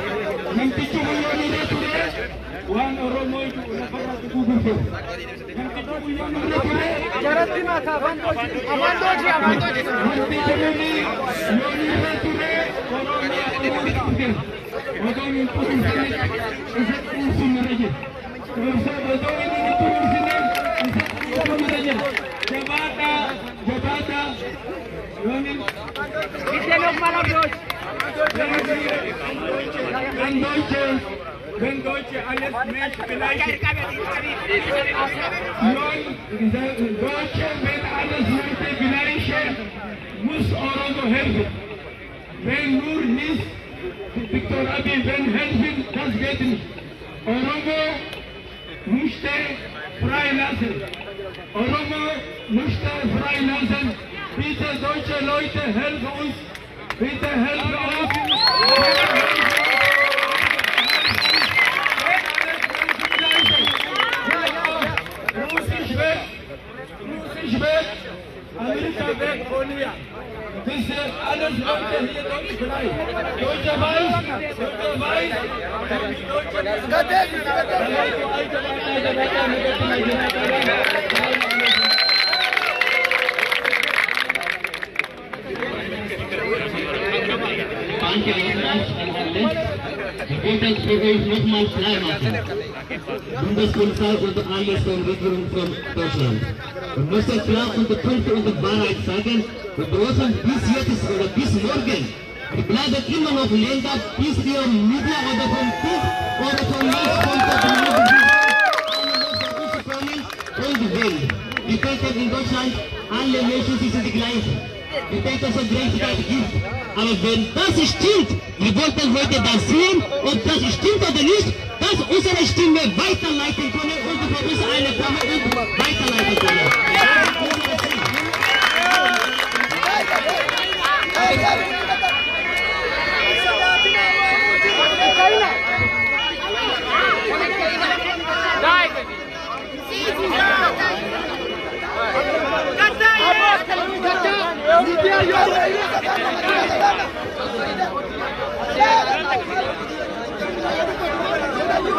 namtichi kun yoo nurra ture. wana romo itu unapata kukufu Jarati mata abandoji abandoji abandoji Jabata, jabata, yoni. Kita nak malam doj. Andoj, andoj. Wenn Deutsche, alles Mensch gleich Deutsche, wenn alles Leute gleich muss Oromo helfen. Wenn nur nicht Viktor Abiy, wenn helfen, das geht nicht. Oromo musste freilassen. Oromo musste freilassen. Bitte deutsche Leute, helfen uns. Bitte helfen uns. बीच में America bag खोल लिया जिससे आदर्श के लिए दो खिलाई दो चबाई दो चबाई दो चबाई Thank you. very much. Bundesliga ist nochmals dreimal. Bundespolizei und der Einlassregierung von Deutschland. Und muss das klar und der Punkte und der Wahrheit sagen, und Deutschland bis jetzt oder bis morgen bleibt immer noch Länder, bis wir Media oder vom Tuch oder vom Netz von der Welt. Die Völker in Deutschland, alle Menschen sind die gleichen. Die Völker sind. Aber wenn das stimmt, wir wollten heute das sehen, ob das stimmt oder nicht, dass unsere Stimme weiterleiten können und für uns eine und weiterleiten können. Hedduu sittabalee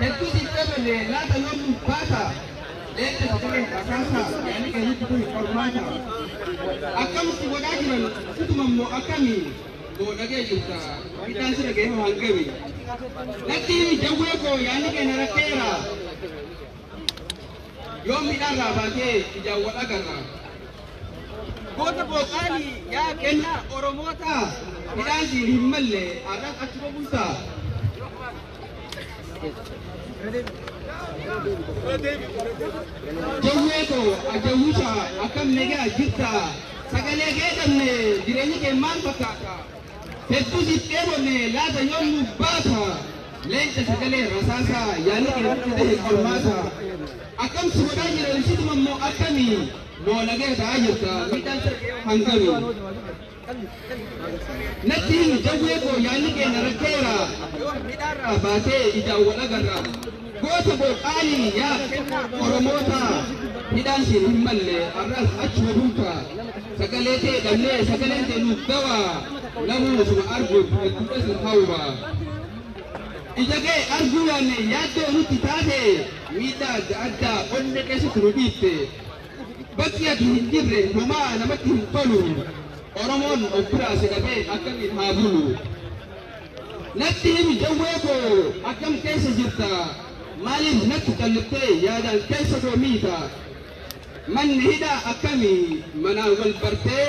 e tutti i femminili nata non occupata dentro la terra a casa e anche lì tutto informata akamu si guarda che tutto mammo akami do nage yuta kitan su nage ho hangawi lati jawe ko yani ke narakera yomi dara ba ke jawa dagara goota booqaani yaa kenna oromoota midhaan siin hin malle aadaan achi bobuusaa जेवूको जेवूचा अकम नेगे अजिता सगळे गे दमने जिरेनी के मान बकाका तेतु जिते बोने ला दयो मुबाथा लेच सगळे रसासा यानी के रुते हे कुमासा अकम सुबदा जिरेनी सित मम्मो अकमी नो लगे दायता मिटल से हंगमी keenya rakkeera midhaarraa baatee ijaan wal agarra goota booqaanii yaa kennaa oromoota midhaan siin hin malle arras achuma bulta sagalee tee dhabnee sagaleen tee nuuf gawa namuu suma arguuf hedduudha sin hawwa ija kee arguu yaanne yaaddoo nutti taate miidhaa adda addaa onne keessatti nu dhiitte bakki ati hin jirre homaa namatti hin tolu Oromoon of biraa siqatee akkamiin haa bulu. Natti himi jawwee koo akkam keessa jirta maaliif natti kalliftee yaadaan keessa koo miita. Manni hidhaa akkamii manaan wal bartee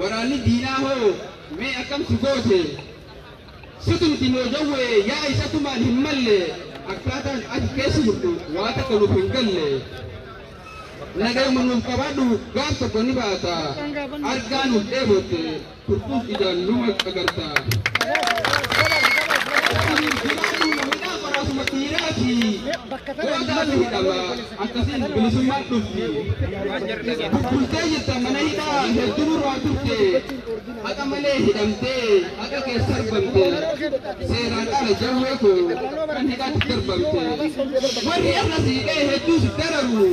waraanni diinaa hoo mee akkam si goote. Situmti noo jawwee yaa isatumaan hin malle akkaataan ati keessa jirtu waa takka nuuf hin galle. nagay mangum kabadu gam to koni bata arganu ebote purpus idan numa kagarta akkasin bilisummaa dhufti bultee jirta mana hidhaa hedduurraa turte haqa malee hidhamtee haqa keessa darbamte seeraan ala jawwee koo kan hidhaatti darbamte warri irra siidhee hedduus dararu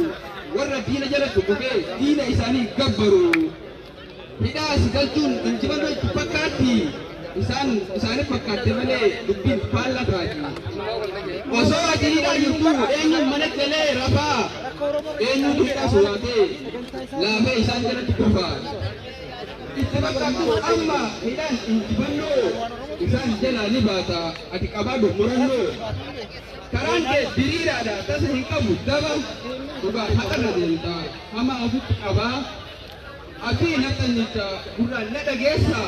warra diina jala dubbee diina isaanii gabbaru hidhaa si galchuun injifannoo itti fakkaatti isaan isaanii fakkaatte malee dubbiin faallaa taati osoo ati hidhaa jirtu eenyuun mana galee rafaa eenyuun hidhaa sodaatee laafee isaan jalatti dhufa itti fakkaatu amma hidhaan injifannoo isaan jalaa ni baata ati qabaadhu murannoo karanke dirira da ta sahin kabu daban uga hakana denta ama abu kaba abi natanita ura nada gesa.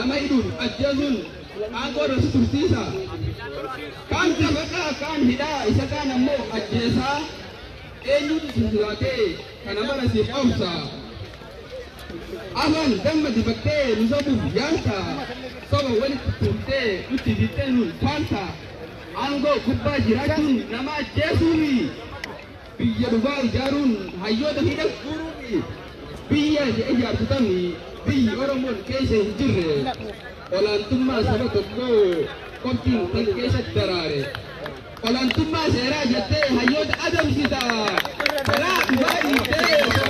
Ama idun ajazun agora sutisa kan tabaka kan hida isa kana mo ajesa enyu eh, sindate kana mara si qawsa afan damma dibatte nusabu yanka sabo wani tutte utidite nun kwanta aangoo gubbaa jiraachuun nama ajjeesuuni biyya dhugaa ijaaruun hayyoota hidha guuruuni biyya ijaartu tamni biyyi oromoon keessa hin jirre olaantummaa saba tokkoo qoftiin kan keessatti daraare olaantummaa seeraa jettee hayyoota adamsita karaa dhugaa dhiittee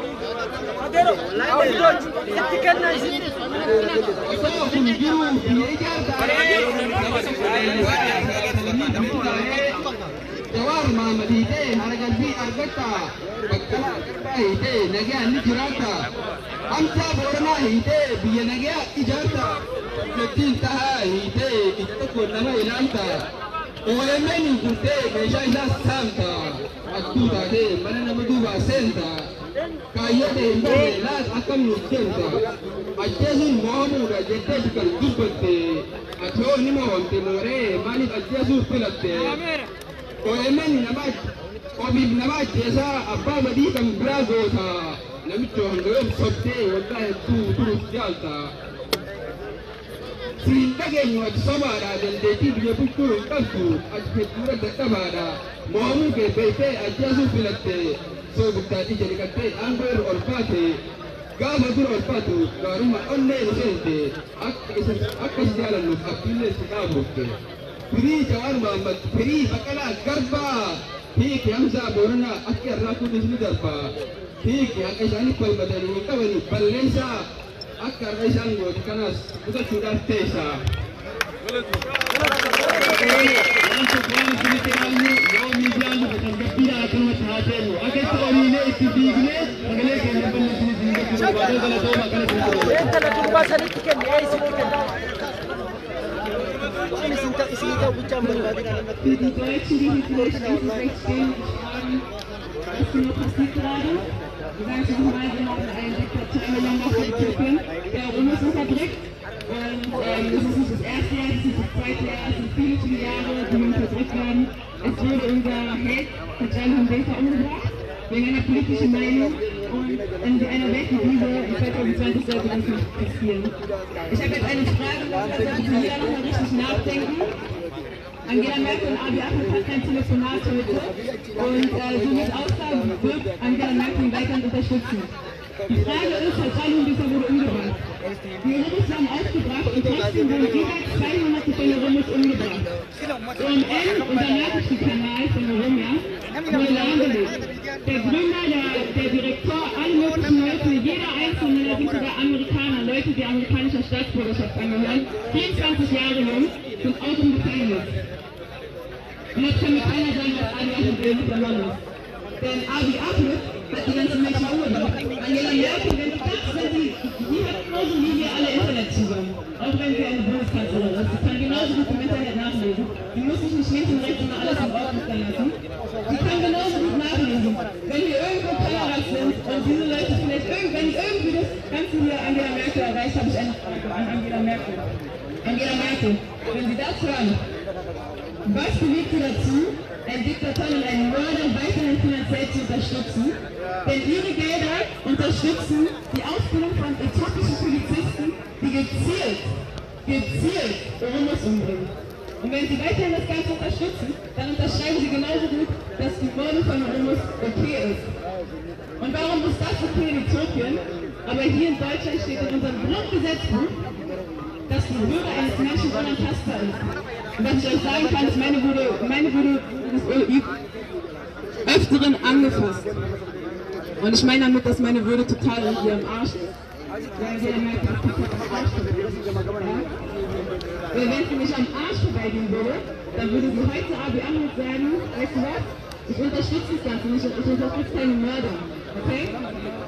जवार मामली ते हरगल्बी अर्गता बक्कला करता हिते नग्या निजुराता आमचा बोरणा हिते बिय नग्या इजारता नतीनता हिते इतक कोणमा इलांता ओले मेनी कुते मेजा इला सांता अद्दू दादे मनन मधु वासेंता kayyade melas akan muskenta ajjeesuun moomuudha jettee kan dubbatte atoo nima wante mooree maaliif ajjeesuuf filatte ooyeman namaach ofiif nama ajjeesaa abbaa badii kan biraa goota namicha hangayoom sobdee waldaa hedduu turuuf jaalta siin dhageenyu ati sobaadha dandeettii biyya bulchuu hin qabdu ati hedduudha dadhabaadha moomuu kee beektee ajjeesuuf filatte soogiddaadhi jedhikattee aangoo irra ol baate gaafa dura ol baatu gaaruma onnee seente akka si jaalannuuf abdiillee si dhaabufte. firii Jawaar Muhammad. Firii Baqalaa Garbaa hiiki Hamzaa Booranaa akka irraa kunis ni darba hiiki akka isaanii falmatanii hin qabani balleessaa akka irra isaan goote kanaas kutachuudhaaf teessa. Wij zijn bij de Nederlandse Partij van de Maatschappij. Ja, we moeten dat direct Wir wir haben in unterdrückt. Ähm, das ist nicht das erste Jahr, das ist das zweite Jahr, es sind viele, viele Jahre, die nun verdrückt werden. Es wurde unser Held, Kajan Humbeter, umgebracht, wegen einer politischen Meinung. Und in einer Welt wie diese, in 2020 sollte das nicht passieren. Ich habe jetzt eine Frage, dass Sie hier nochmal richtig nachdenken. Angela Merkel und Abiy Ahmed hat kein Telefonat heute und äh, so wie es aussah, wird Angela Merkel ihn weiterhin unterstützen. Die Frage ist, Herr Salunbisser wurde umgebracht. Die Rumus haben aufgebracht und trotzdem wurden jeweils 200 Gefälle Rumus umgebracht. OMN, unser Nachrichtenkanal von Oromia, wurde lahmgelegt. Der Gründer, der, der Direktor, alle möglichen Leute, jeder einzelne, da sind sogar Amerikaner, Leute, die amerikanischer Staatsbürgerschaft angehören, 24 Jahre jung, sind auch im Gefängnis. Und jetzt kann mir keiner sagen, dass Ahmed der nicht der Mann ist. Denn Abiy Ahmed hat die ganzen Menschen umgebracht. Angela Merkel, wenn sie das, wenn sie, sie hat genauso wie wir alle Internetzugang. Auch wenn sie eine Bundeskanzlerin ist. Sie kann genauso gut im Internet nachlesen. Sie muss sich nicht links und rechts immer alles im Ordnung stellen lassen. Sie kann genauso gut nachlesen. Wenn wir irgendwo Kameras sind und diese Leute vielleicht irgend, wenn irgendwie das Ganze hier Angela Merkel erreicht, habe ich eine Frage an Angela Merkel. Angela Merkel, wenn Sie das hören, was bewegt Sie dazu, Diktator und einen Mörder weiterhin finanziell zu unterstützen? Denn Ihre Gelder unterstützen die Ausbildung von äthiopischen Polizisten, die gezielt, gezielt Oromus umbringen. Und wenn Sie weiterhin das Ganze unterstützen, dann unterschreiben Sie genauso gut, dass die Morde von Oromus okay ist. Und warum ist das okay in Äthiopien? Aber hier in Deutschland steht in unserem Grundgesetzbuch, dass die Würde eines Menschen unantastbar ist. Und was ich euch sagen kann, ist, meine Würde, meine Würde ist öfteren angefasst. Und ich meine damit, dass meine Würde total irgendwie am Arsch ist. Weil merkt, dass ich am Arsch. Ja? Wenn sie mich am Arsch verteidigen würde, dann würde sie heute Abiy Ahmed sagen, weißt du was? Ich unterstütze das Ganze nicht, ich unterstütze keine Mörder. Okay?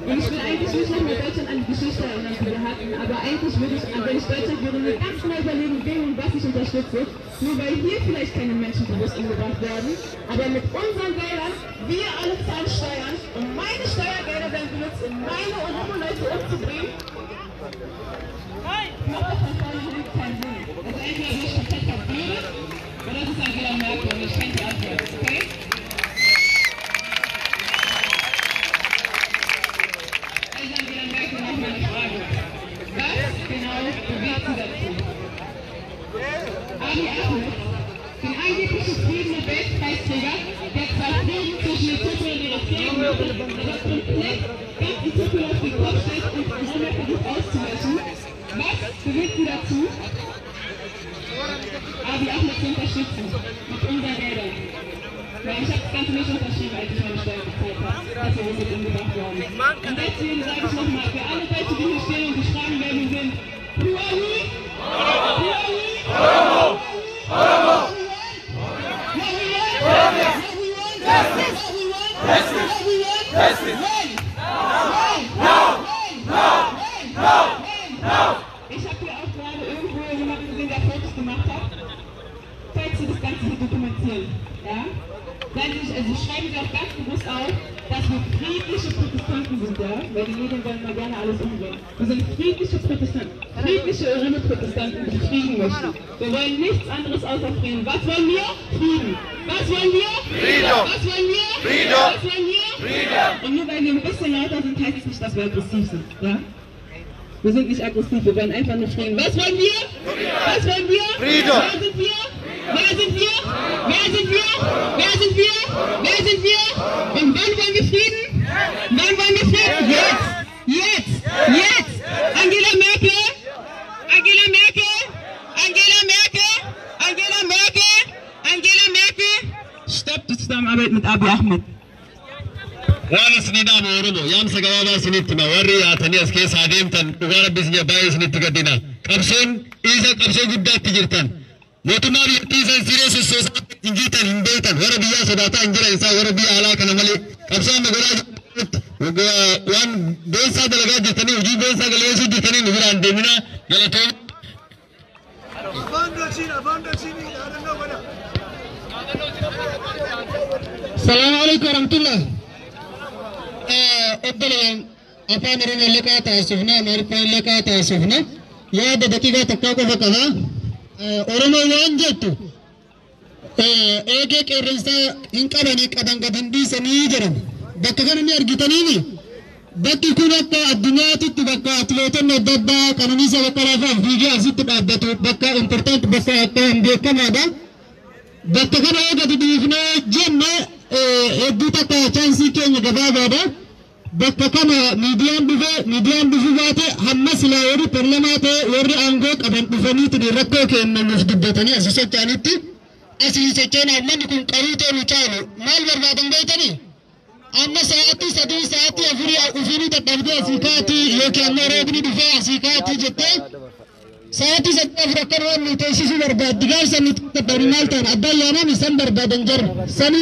Und ich will eigentlich nicht nochmal Deutschland an die Geschichte erinnern, die wir hatten, aber eigentlich würde ich, wenn ich Deutschland wäre, mir ganz genau überlegen, wen und was ich unterstütze. Nur weil hier vielleicht keine Menschen bewusst umgebracht werden, aber mit unseren Geldern, wir alle zahlen Steuern und meine Steuergelder werden benutzt, um meine und andere Leute umzubringen. Okay? Was bewegt Sie dazu, Abiy Ahmed zu unterstützen mit unseren Geldern? Weil ich habe das Ganze nicht unterschrieben, als ich meine Steuern gezahlt habe, dass wir nicht umgebracht worden. Und deswegen sage ich nochmal, für alle Leute, die hier stehen und die fragen, wer wir sind, who are we? Who are we? Oromo! Oromo! What we want? What we want? Justice! What we want? Justice! What we want? Justice! When? When? Now! Now! Now! Now! Ich habe hier auch gerade irgendwo jemanden gesehen, der Fotos gemacht hat. Falls Sie das Ganze hier dokumentieren, ja? Seien Sie, also schreiben Sie auch ganz bewusst auf, dass wir friedliche Protestanten sind, ja? Weil die Medien wollen mal gerne alles umbringen. Wir sind friedliche Protestanten, friedliche Irene-Protestanten, die Frieden möchten. Wir wollen nichts anderes außer Frieden. Was wollen wir? Frieden. Was wollen wir? Frieden. Was wollen wir? Frieden. Was wollen wir? Frieden. Und nur weil wir ein bisschen lauter sind, heißt es nicht, dass wir aggressiv sind, ja? Wir sind nicht aggressiv, wir wollen einfach nur Frieden. Was wollen wir? Was wollen wir? Frieden. Wer sind wir? Wer sind wir? Wer sind wir? Wer sind wir? Wer sind wir? Und wann wollen wir Frieden? Wann wollen wir Frieden? Jetzt! Jetzt! Jetzt! Angela Merkel! Angela Merkel! Angela Merkel! Angela Merkel! Angela Merkel! Stoppt die Zusammenarbeit mit Abiy Ahmed. waan isinii dhaama oromo yaamsa gabaabaa isinitti hima warri yaatanii as bahis mitikadina. Kapson isa kapson gudda tijirtan. Mootummaa biyyattii san siree sossoosaa injitan hin beektan warra biyyaa sodaataa hin jiran isaa warra biyya alaa kana malee qabsaan magaalaa waan beensaa dalagaa jirtanii hojii beensaa galeessuu jirtanii nu biraan deeminaa galatoom. Salaamu alaikum warahmatullah. Obboleen afaan Oromoo leqaa taasifnaa Amaariffaa leqaa. ಯೂಸುಫ್ನ ಯಾದ ದಕಿಗ ತಕ್ಕಾಕೋಬೇಕವ ኦሮሞ ዋን ጀቱ ኤጌ ቄረንሳ እንቀበኔ ቀበንገ ድንዲ ሰኒ ጀረም በከ ከነ አርጊተኒኒ በኪ ኩን አካ አድኛት Só me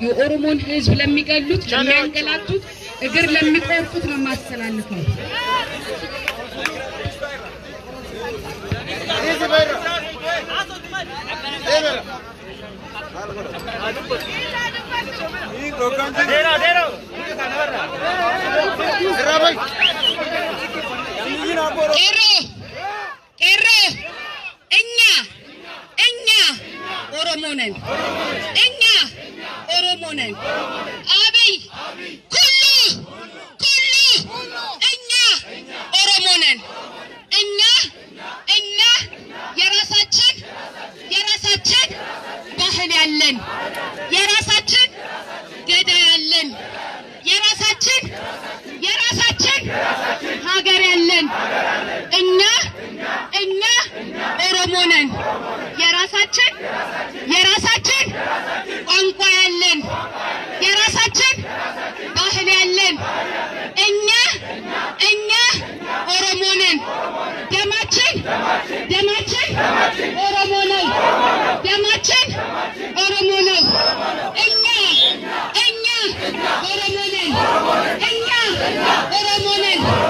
የኦሮሞን ህዝብ ለሚገሉት፣ ለሚያንገላቱት፣ እግር ለሚቆርጡት ነው የማስተላልፈው። Oramonen. Enga. Oramonen.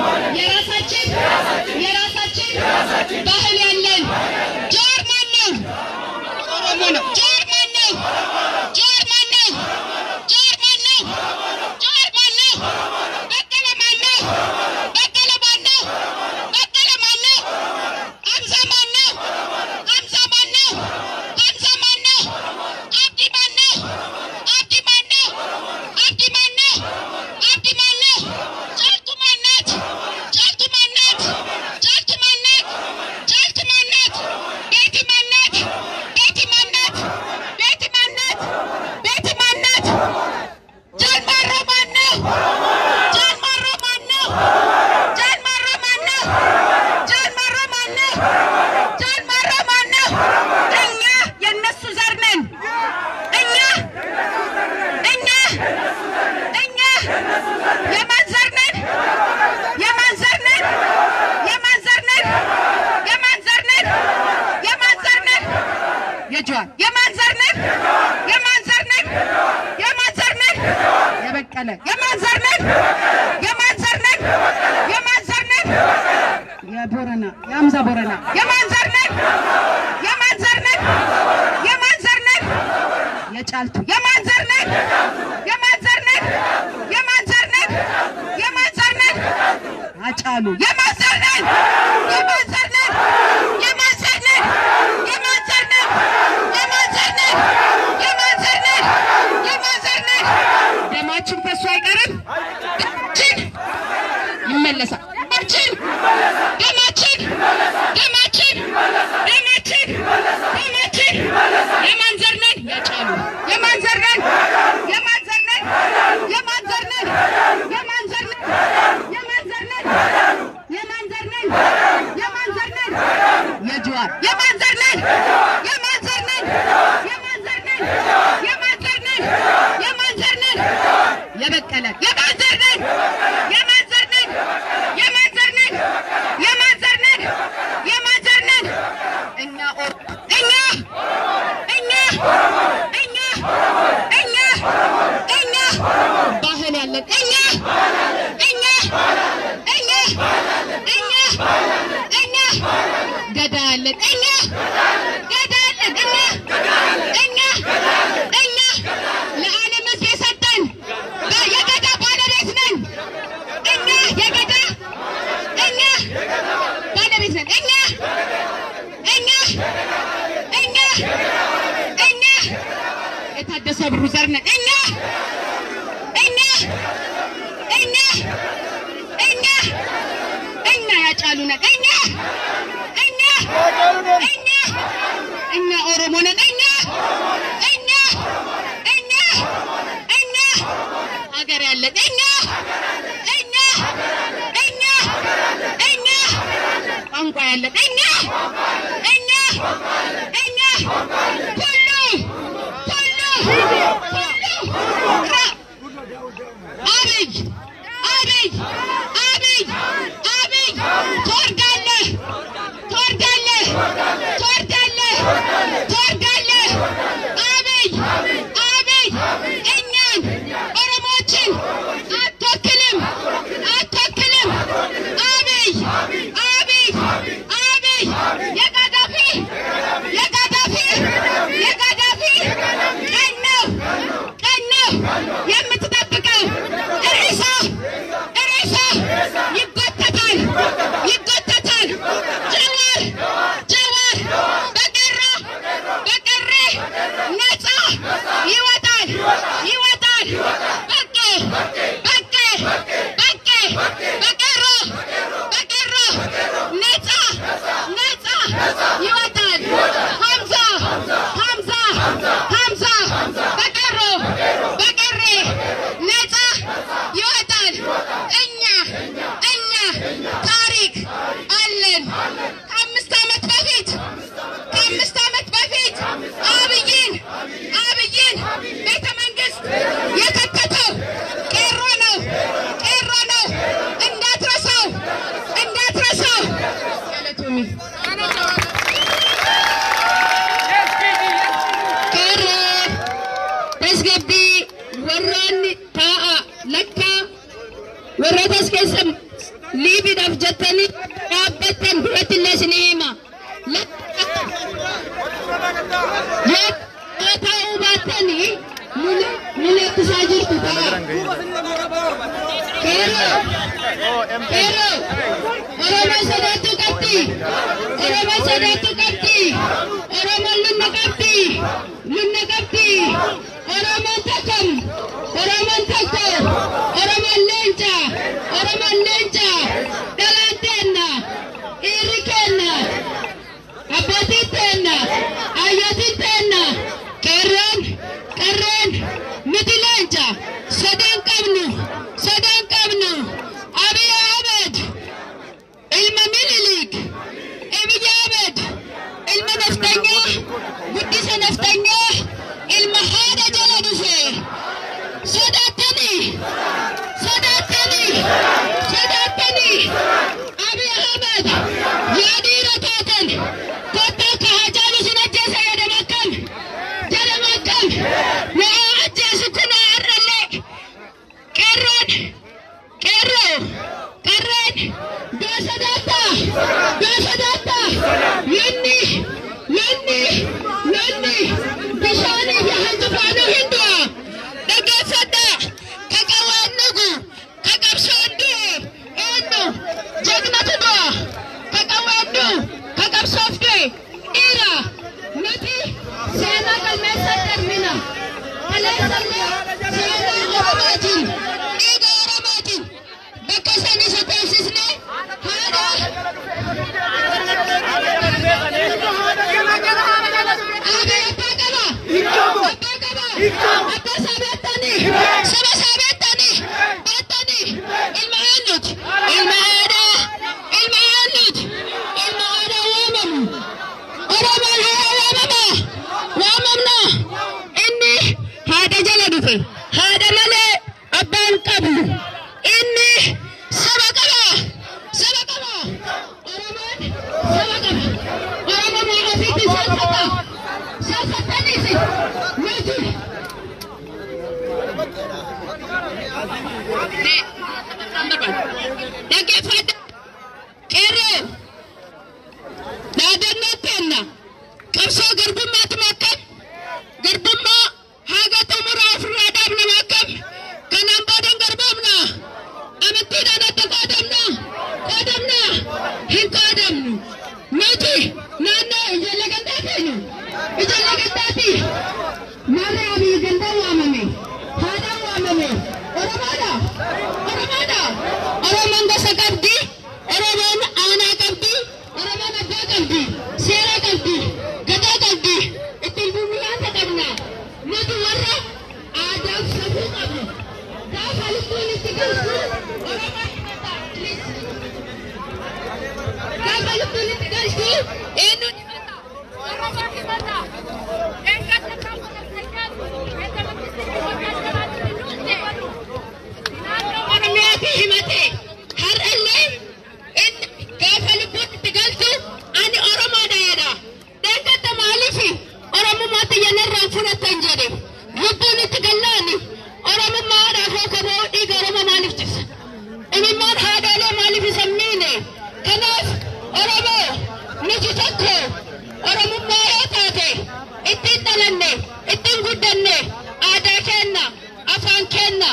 Keenna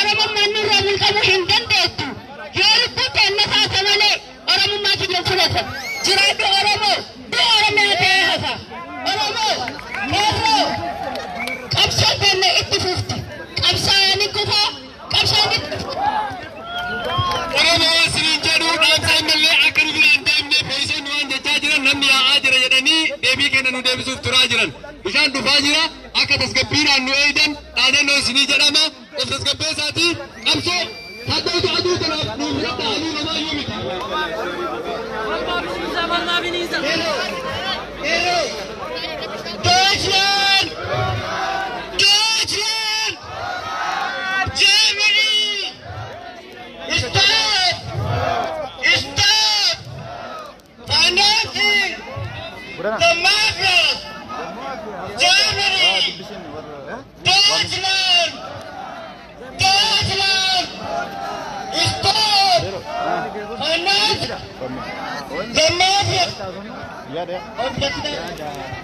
oromummaan nurraa mulqamuu hin dandeettu yoo lubbuu keenna taate malee oromummaa kiyya fudhata jiraadhu oromoo du'a oromiyaa ta'ee hafa oromoo qeerroo qabsoon keenna itti fufti qabsaa'anii kufaa qabsaan itti Oromoo isiniin jedhu dhaamsa ammallee akka nu biraan deemne poolisoonni waan jechaa jiran namni yaa'aa jira jedhanii deebii kenna nu deebisuuf turaa jiran. Bishaan akka tasgabbiidhaan nu eeydan dhaadannoo isinii jedhama of tasgabbeessaati qabsoo haddootu aduu kanaaf nu fudhadha aduu namaayyuu miti. Deutschland! Deutschland! Germany! Stop! Stop! Financing the mafias!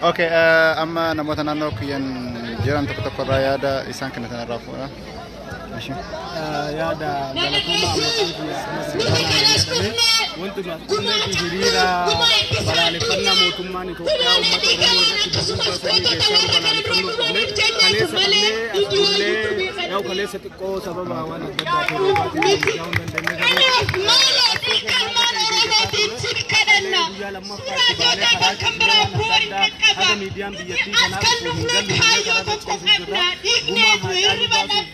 Okay, amma namoota naannoo kiyyan jiran tokko tokko irraa yaada isaan kennatan irraa fuudha. Ishi. yaada galatoomaa wanti nu as dhufnee fi hiriira balaaleffannaa mootummaan Itoophiyaa uummata Oromoo irratti darbuu taasisanii keessaa balaaleffannoo dhufne kaleessa dhufnee as dhufnee yaa'u kaleessa xiqqoo sababa waan adda dandeenye isaatiin sin kadhanna suuraa ijoollee bakkan biraa bu'uu hin qaqqaba. As kan nufnutti hayyoo tokko qabna. Dhiifneet hirriba qabna.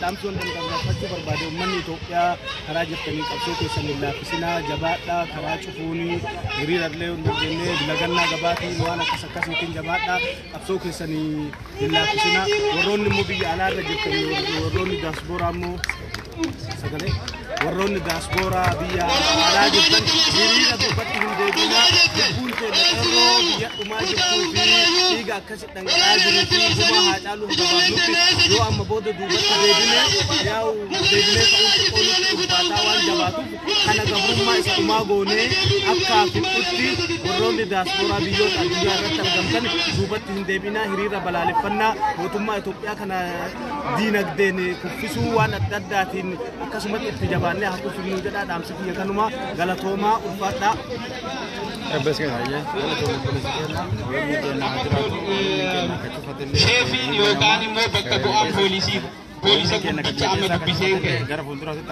dhaamsoon dandamarraachuu barbaade uummanni Itoophiyaa karaa jirtanii qabsoo keessan hin laaffisinaa jabaadhaa karaa cufuunii hiriirallee hundandeenyee bilagannaa gabaatiin waan akkas akkas yookiin jabaadhaa qabsoo keessan hin laaffisinaa warroonni immoo biyya alaarra jirtanii warroonni daasbooraa immoo sagalee warroonni daaspooraa biyya alaa jirtan hiriira dubbatti hin deebinaa lubbuun keenya biyya dhumaa jirtuu fi dhiiga akkasi dhangala'aa jiruu fi haa caalu gabaabnutti yoo amma booda duubatti yaa'u deebinee ka'uun waan jabaatuuf kana gabrummaa isa dhumaa goonee akka fixutti warroonni biyyoota addunyaa irratti argamtan duubatti hin hiriira balaaleffannaa mootummaa Itoophiyaa kana diinagdeen kuffisuu waan adda addaatiin ittiin akkasumatti itti jabaannee haa kufunnuu jedha dhaamsi kiyya kanuma galatoomaa ulfaadha. Sheefiin yookaan immoo bakka bu'aa poolisiif. Poolisa guddicha amma dubbiseen ka'e.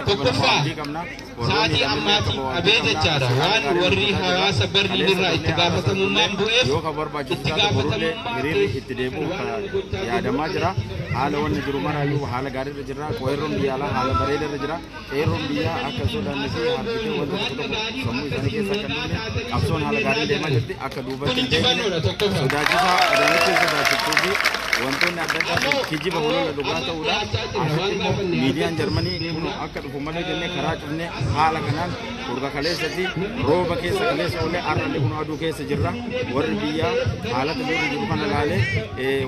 Tokkoffaa sa'aatii ammaatii qabee jechaadha waan warri hawaasa Berliin irraa itti gaafatamummaan bu'eef itti gaafatamummaa hiriirri itti deebi'u yaadamaa jira. Haala wanni jiru maraayyuu haala gaariirra jira. Qeerroon biyyaa alaa haala bareedarra jira. Qeerroon biyyaa akka sodaannee fi harkitee wanta tokko tokko sammuu isaanii keessa akka hin dhufne qabsoon haala gaarii deemaa jirti. Akka duubatti hin deebine sodaachisaa qadaanitti sodaachiftuu fi wantoonni adda addaa kijiba holola dhugaa ta'uudha. Asetnya median Jerman ini kuno akar hukumnya jadi kerajaan ini hal kanan urga kaleessatti rooba keessa kaleessa oolee har'allee kun aduu keessa jirra. Warri biyyaa haalata jiru jiru kana ilaalee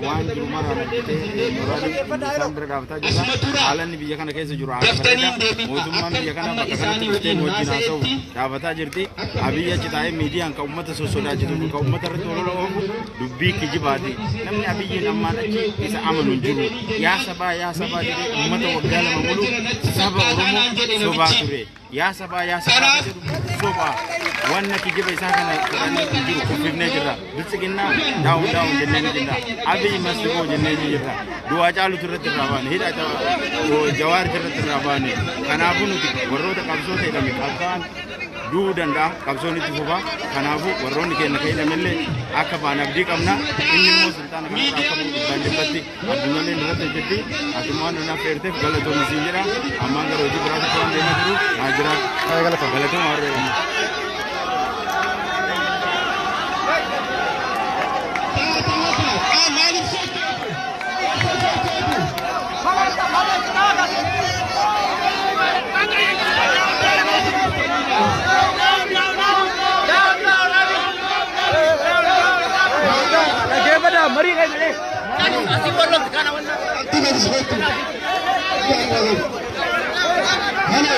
waan jiru maraan argitee moraalii isaan bira dhaabbataa jirra. Haalanni biyya kana keessa jiru haala bareeda. Mootummaan biyya kana bakka kanatti dhuftee wajjin haasa'u dhaabbataa jirti. Abiyyi achi taa'ee miidiyaan kan uummata sossodaachisu kan uummata irratti olola oofu dubbii kijibaati. Namni abiyyiin ammaan achi isa amanu hin jiru. Yaa sabaa yaa sabaa jedhee uummata waggaa lama mulu saba Oromoo sobaa ture. ya saba ya saba. Soba wannan ki gibe saka na kuɗin jiru ne fifne duk cikin na dawo dawun jinne na jinna abi masu ko jinne ne jirra duwa jalu turra turra ne hida ta jawar turra turra ne. Kana bunu ki warro ta kabso sai da mi kalkan. duu danda'a qabsoon itti fufaa kanaafu warroonni keenya fayyadamillee akka baan abdii qabna inni immoo sultaana kana akka mul'isaan dhibbatti addunyaaleen irratti jirti addunyaan nuun affeerteef galatoon isin jedha amma garuu itti biraatti waan deemaa jiru haa jira galatoon warra jedhamu. Maaliif soorata? ಮರಿ hello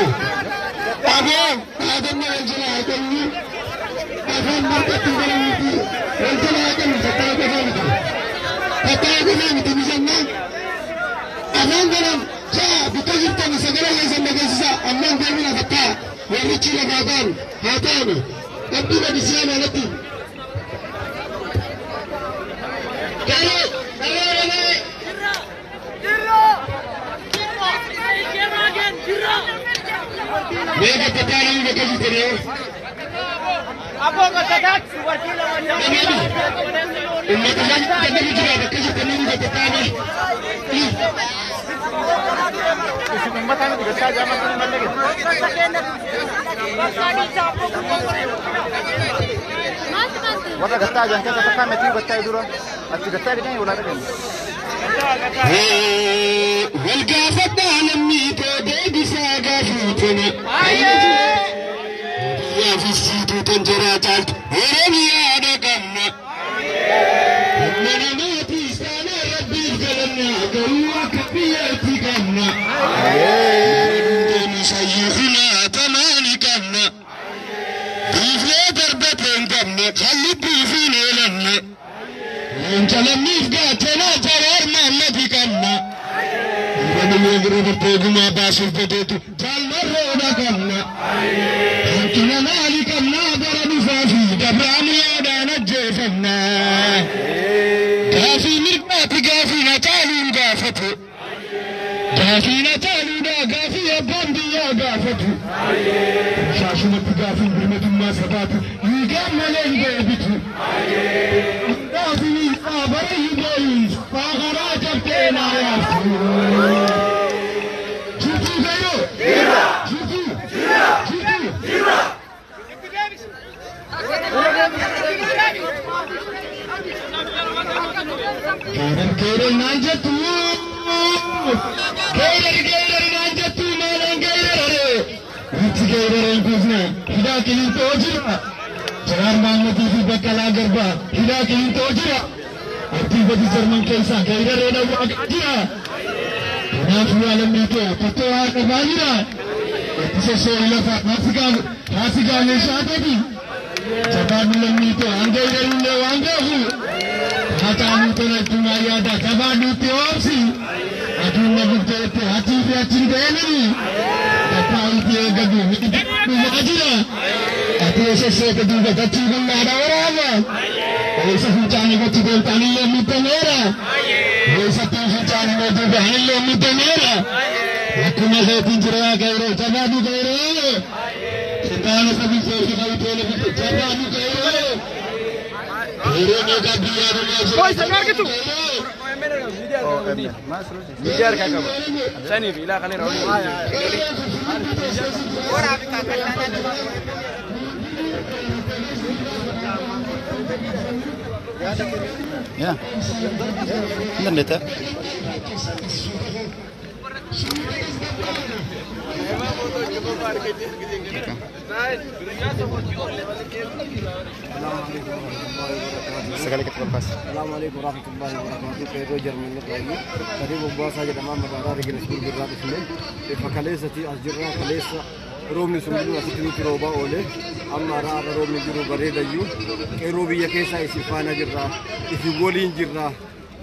ಹಾಗೆ ರಾಜಣ್ಣ ವಂಚನೆ ಹಾಕಿ ವಂಚನೆ ಹಾಕಿ ಸತ್ತಾಗಿ ತಿಳಿಸಣ್ಣ ಅನಂತರಂ بتجد سجل لازم بجزا أمان دارنا بتاع وريتشي لغادان هادان أبدا بسيانة لتي Venga, te está ahí, ¿de qué se te Un والله قطع جهة قطع متي قطع يدورا أنت قطع كده ولا كده والقافة لمي تودي بسا قافتنا يا في السيد تنجرات ورمي أنا పోగుమా బాసిపోతేతు జల్లర్రో కన్న. అంకిన నాలికన్న అగరని సాసి డబ్రాముయోడాన జేసన్న. గాసి మిర్కాతి గాసి నచాలు గాసతు గాసి నచాలు గాసి ఎబ్బంది గాసతు şaşınıp gafil bilmedim mazhabatı Yügemelen gelbiti Gafili habereyi boyuz Bağara cepten ayası കേരൽ നാഞ്ചത്തു കേരൽ കേരൽ നാഞ്ചത്തു മേലം കേരലേ വിച്ച് കേരൽ കൂസ്ന ഹിദാ കിനി തോജിര ജനാർ മാമതി ഫി ബക്കലാ ഗർബ ഹിദാ കിനി തോജിര അബ്ദുൽ ബദി സർമൻ കേസ കേരൽ റേഡ വാഗിയ ናፍሩ አለም ሪቶ ፈቶዋ ቀባይራ የተሰሶ ይለፋ ናፍጋ ናፍጋ ነሻተቢ ሰባዱ ለሚቶ አንገይደሩለ ዋንገሁ hatani tena tumaya da kabadu te opsi atunda gute te hati pe achi de eni ata ite gadu mitu majira ate se se te duga tachi gunda ada ora ama ate se hunchani go tibe tani le mitu mera ate se te hunchani go tibe hani le mitu mera ate me se tinjira gairo chabadu gairo ate se tani sabi se se gavi tole gute chabadu Poi sei anche tu. Mijar kakak. Saya ni bila kali rawat. Orang kakak tanya. Ya. Mana letak? सगलकत बरकास अस्सलाम वालेकुम रहमतुल्लाहि व बरकातुहू पेरो जर्मन लकाई करीब अब्बास हाजी तमाम मदारा रिगिल स्कूल गुजरात इसमें फकलेसती अजरा कलेसा رومي سمجو أسكني كروبا أولي أما را رومي جرو بريدا يو كروبي يكيسا إسفانا جرا إسفولين جرا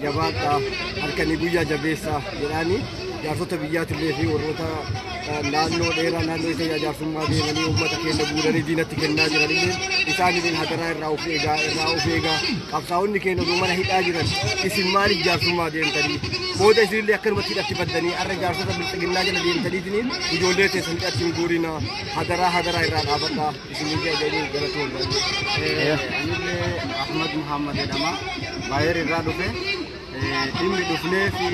جباتا أركني بويا جبيسا جراني jaarsota biyyaatillee fi warroota naannoo dheeraa naannoo isa jaarsummaa deemanii uummata keenya guuranii diinatti kennaa jiranillee isaanillee hadaraa irraa of eegaa irraa of eegaa qabsaa'onni keenya oduu mana hidhaa jiran isin maaliif jaarsummaa deemtanii booda isinillee akkanumatti hidhatti baddanii har'a jaarsota bilxiginnaa jala deemtaniitiin ijoollee teessan hidhatti hin guurina hadaraa hadaraa irraa dhaabadhaa isinillee ajajuu galatoomna. Anillee Ahmad Muhammad jedhama. Baay'ee irraa dhufe. Dhimmi dhufnee fi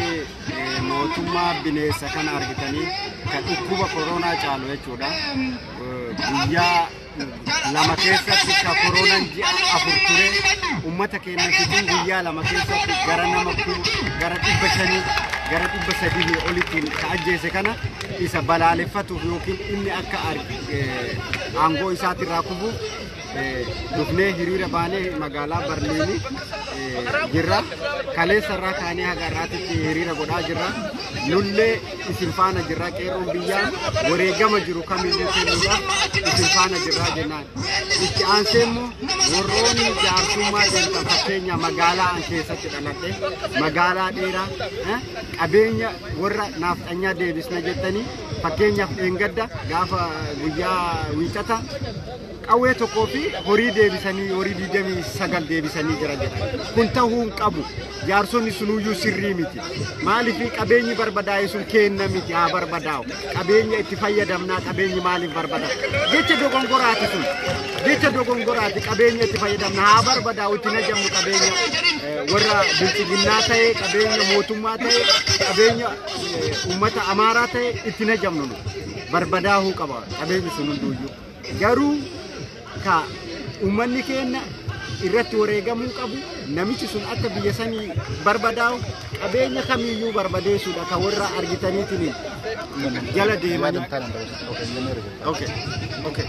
mootummaa bineensa kana argitanii kan dhukkuba koronaa caalu jechuudha. Guyyaa lama keessatti ka koronaan ji'a afur ture uummata keenya guyyaa lama keessatti gara nama gara dhibba shanii gara dhibba sadii olitti ajjeese kana isa balaaleffatuuf yookiin inni akka aangoo isaatirraa kufuuf dhufnee hiriira baanee magaalaa Barliini jirra. Kaleessa irraa kaanee haga irraatitti hiriira godhaa jirra. Nullee isin faana jirra qeerroon biyyaa wareegama jiru kamiyyuu kennuudhaaf isin faana jirra jennaan. Itti aansee immoo warroonni jaarsummaa deemtan fakkeenya magaalaa an keessatti dhaladhe magaalaa dheeraa qabeenya warra naafxanyaa deebisna jettanii fakkeenyaaf dheengadda gaafa guyyaa wiixata qawwee tokkoo fi horii deebisanii horii digdamii sagal deebisanii jira jedha. Kun ta'uu hin qabu. Jaarsonni sunuyyuu sirrii miti. Maaliif qabeenyi barbadaa'e sun kenna miti haa barbadaa'u. Qabeenya itti fayyadamnaa qabeenyi maaliif barbadaa'u? Jecha dogongoraati sun. Jecha dogongoraati qabeenya itti fayyadamna haa barbadaa'u itti najamnu qabeenya warra bilchiginnaa ta'e qabeenya mootummaa ta'e qabeenya uummata amaaraa ta'e itti najamnu nu. Barbadaa'uu qaba qabeenyi sun hunduuyyuu. Garuu ka uummanni keenya irratti wareegamuu qabu namichi sun akka biyya sanii barbadaa'u qabeenya kamiyyuu barbadeessuudha ka warra argitaniitiin jala deemanii. Okay. Okay.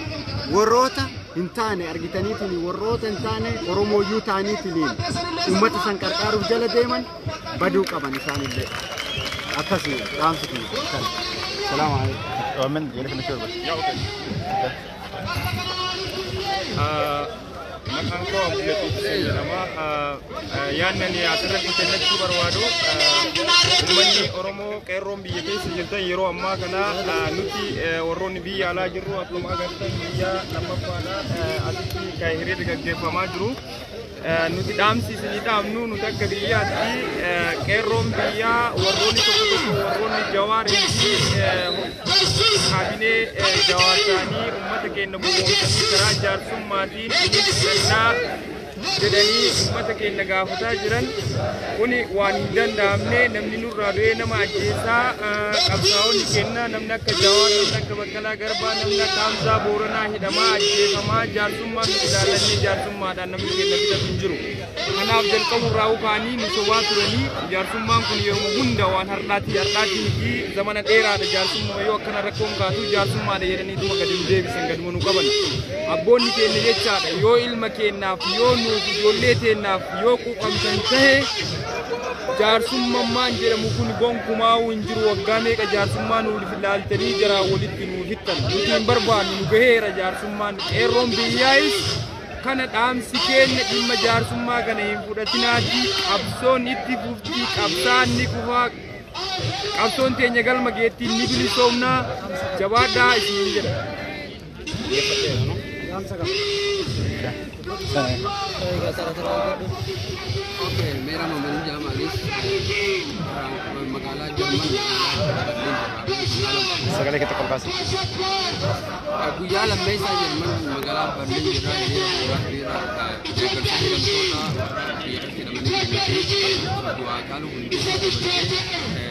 Warroota hin taane argitaniitiin warroota hin taane oromooyyuu ta'aniitiin uummata san qarqaaruuf jala deeman baduu qaban isaanillee. Akkasii dhaamsi kun. Salaamu alaikum. Jedhama. Yaadni asirratti kennachuu barbaadu uummanni Oromoo qeerroon biyya keessa jirtan yeroo ammaa kana nuti warroonni biyya alaa jirru akkuma agartan biyya lammaffaadha asitti kan hiriirri gaggeeffamaa jiru. Nuti dhaamsi isinii dhaamnu nuti akka biyyaatti qeerroon biyyaa warroonni tokko tokko warroonni jawaarii fi kaabinee jawaar ta'anii uummata keenya boboomsanii karaa jaarsummaatiin filannaa jedhanii uummata keenya gaafataa jiran kuni waan hin danda'amne namni nurraa du'ee nama ajjeesaa qabsaa'onni keenya namni akka jawaar namni akka baqqalaa garbaa namni akka hamzaa booranaa hidhamaa ajjeefamaa jaarsummaa nuti ilaalannee jaarsummaadhaan namni keenya bitatu hin jiru. Kanaaf jalqaburraa ukaanii nu sobaa turanii jaarsummaan kun yeroo hunda waan har'aati har'aati miti zamana dheeraadha jaarsummaa yoo akkana rakkoon kaatu jaarsummaadha jedhanii dhuma gadi nu deebisan gaduma nu qaban. Abboonni keenya jechaadha yoo ilma keennaaf yoo nuuf ijoollee teennaaf yoo quuqamtan tahe jaarsummaan jedhamu kun gonkumaa hin jiru waggaa meeqa jaarsummaa nuuf ilaaltanii jaraa walitti nuuf hittan nuti hin barbaannu nu gaheera jaarsummaan qeerroon biyyaayis kana dhaamsi keenya dhimma jaarsummaa kana hin fudhatinaati qabsoon itti fufti qabsaan ni kufaa qabsoon teenya galma geettiin ni bilisoomnaa jabaadhaa isiniin jedha. Sekali kita kompas. Aku jalan mesa je, mana megalah berminyak di rumah di rumah. Jika kita dia kita tidak mungkin. Kita berdua kalau untuk.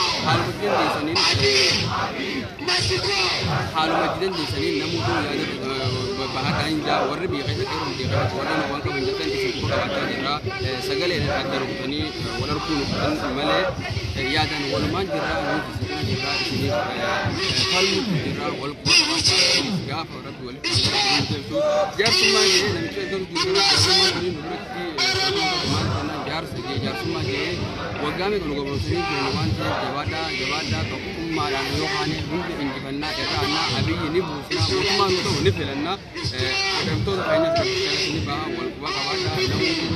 حال مجدن ديسانين حال مجدن ديسانين نموتو يعني بهات عين دا وربي غير كيرو دي غير ورنا وانك من دتن دي سكو دا تاجرا سغله دا قدر بني ولا ركون بن ملي يا دان ولا ما جرا ني جرا دي حال جرا ولا يا فرت ولا يا ثم ما جرا نمشي دم دي جرا ما نمشي jarsumaje waggame kan gobo sini ke nuwansa jawada jawada ka kuma da no hane hunde injifanna da kana abiyi ni busna kuma no to ni felanna dan to da hanya ta ni ba wal kuwa ka ba da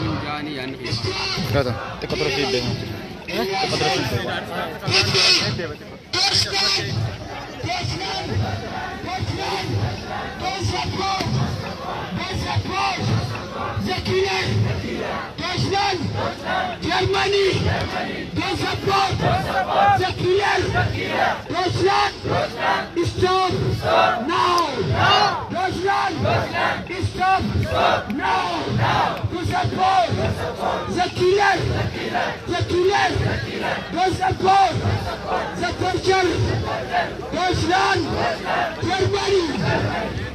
no jani yan ke ba kada te kadro fi de te kadro fi de Let's go! Let's go! Fiidee. Deutschland, Germany, don't support killer. Deutschland, stop now. Deutschland, stop now. To support the killer. Don't support the. Deutschland, Germany,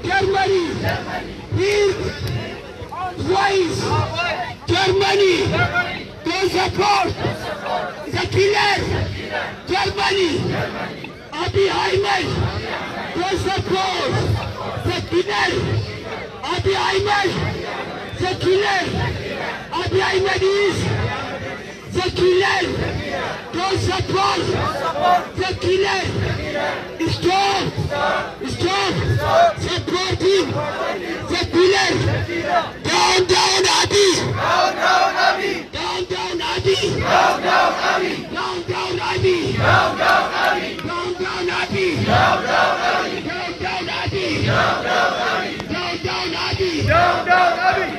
Germany, here, twice. Germany, they support the killers. Germany, Abi Ayman, they support the killers. Abi Ayman, the killer. Abi is ce qu'il est, dans sa porte, ce qu'il est, histoire, histoire, c'est parti, ce qu'il est, down, down, Abi, down, down, Abi, down, down, Abi, down, down, Abi, down, down, Abi, down, down, Abi, down, down, Abi, down, down, Abi, down, down, Abi, down, down, Abi, down, down, Abi, down, down, Abi, down, down, Abi,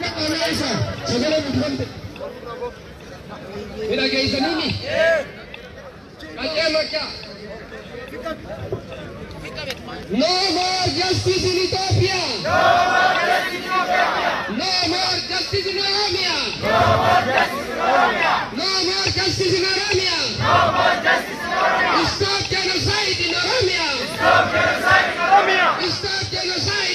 ja'a isa sagalee mutumante. Dhageessanii qajeeloo ja'a. No more justice in Ethiopia. No more justice in Ethiopia. No more justice in Oromia. No more justice in Oromia. No more justice in Oromia. Stop genocide in Oromia. Stop genocide in Oromia. Stop genocide in Oromia. Stop genocide in Oromia. Stop genocide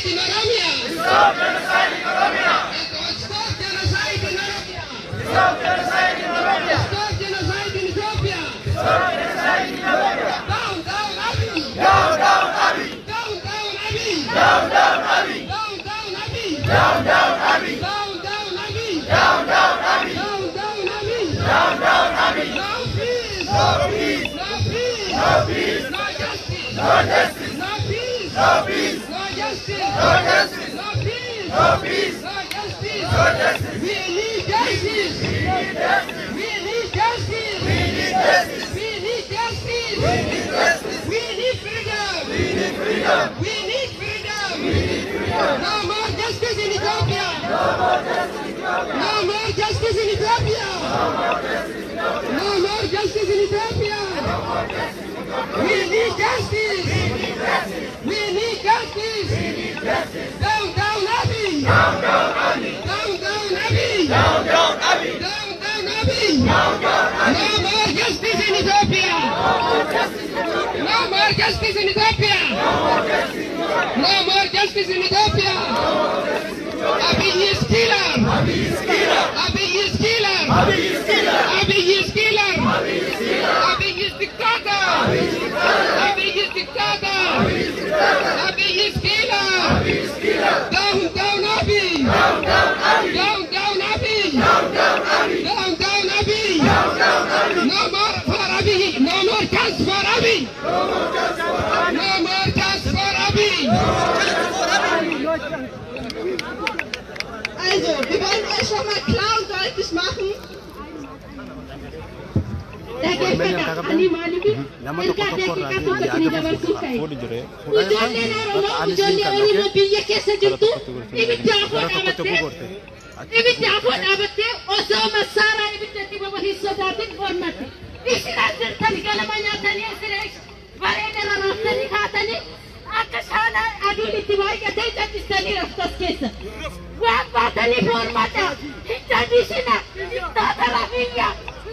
No justice. No justice. No peace. No justice. No justice. No. No peace. No justice. We need justice. We need justice. We need justice. We need justice. We need justice. We need freedom. We need freedom. We need freedom. We need freedom. No more justice in Ethiopia. No more justice in Ethiopia. No more justice in Ethiopia. No more justice in Ethiopia. We need justice. We need justice. Down, down, Abiy. Down, down, Abiy. Down, down, Abiy. Down, down, Abiy. Down, down, Abiy. Down, down, Abiy. No more justice in Ethiopia. No more justice in Ethiopia. No more justice in Ethiopia. Abiy is killer. Abiy is killer. Abiy is killer. Abiy is killer. Abiy is killer. Also, wir wollen euch schon mal klar und deutlich machen, Wah, badan ini hormatnya, Indonesia, Tata Rafinha,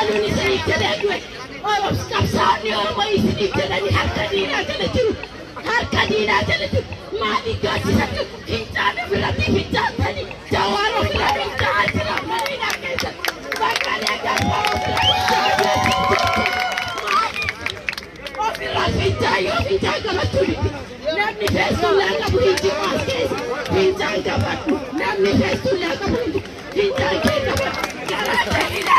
قالوا لي زي كذا ولا بسكاب صاني ولا ماي سني كذا ني هر ما لي قاسي سكت كنت أنا برتي في جاتني جوارو Let me face you, let me face you, let me face you, let me face you, let me face you,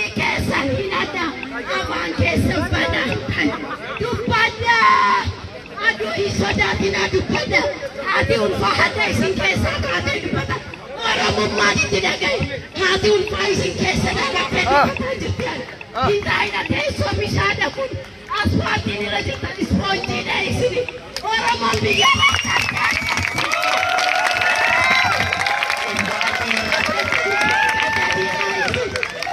adda afaan keessan banatan dubbadda aduu hin sodaatina dubbadda haati ulfaa hadda isin keessaa kaatee dubbata oromummaan itti dhagaye haati ulfaa isin keessa dhagattee dubbataa jirti kita ada desa misalnya pun Asfalt ini lagi tak disponji dari sini Orang mau bingung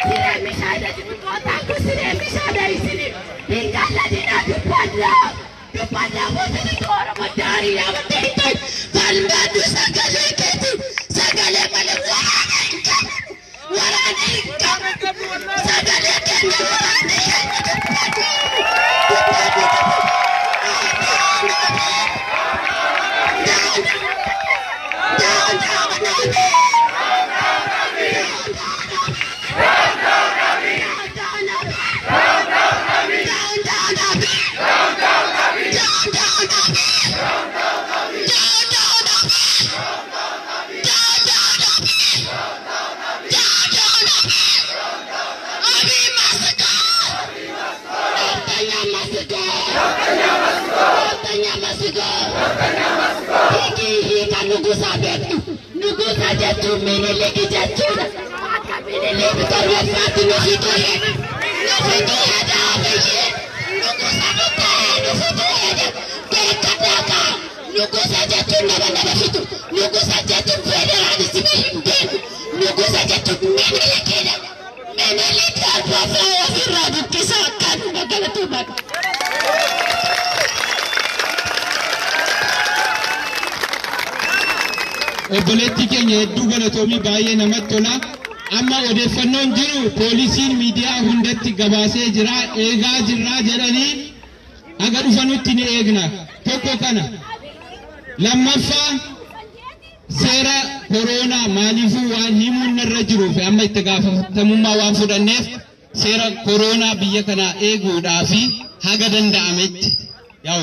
Depan lah, depan lah, depan lah, depan sini depan lah, depan lah, depan lah, depan lah, depan lah, depan lah, depan obboleettii keenya hedduu galatoomii baay'ee namatti tola. Amma odeeffannoon jiru poolisiin miidiyaa hundatti gabaasee jira eegaa jirraa jedhanii aga dhufanutti ni eegna tokko kana lammaffaa seera koronaa maaliifuu waan himuun irra jiruuf amma itti gaafatamummaa waan fudhanneef seera koronaa biyya kanaa eeguudhaafi haga danda amet yaw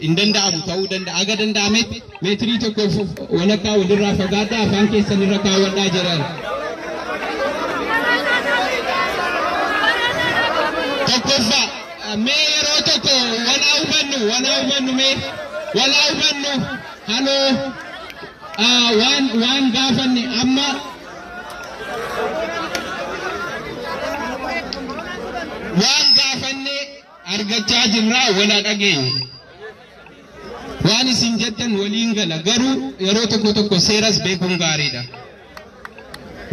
in danda abu ta'u danda aga danda amet metri to ko wala ka wudur rafa fanke sanira ka wada jiran tokkofa me yero to ko wala ubannu me wala ubannu halo ah wan wan gafanni amma wan gafanni argachaa jirraa walaa dhageenye. Waan isin jettan waliin gala garuu yeroo tokko tokko seeras beekuun gaariidha.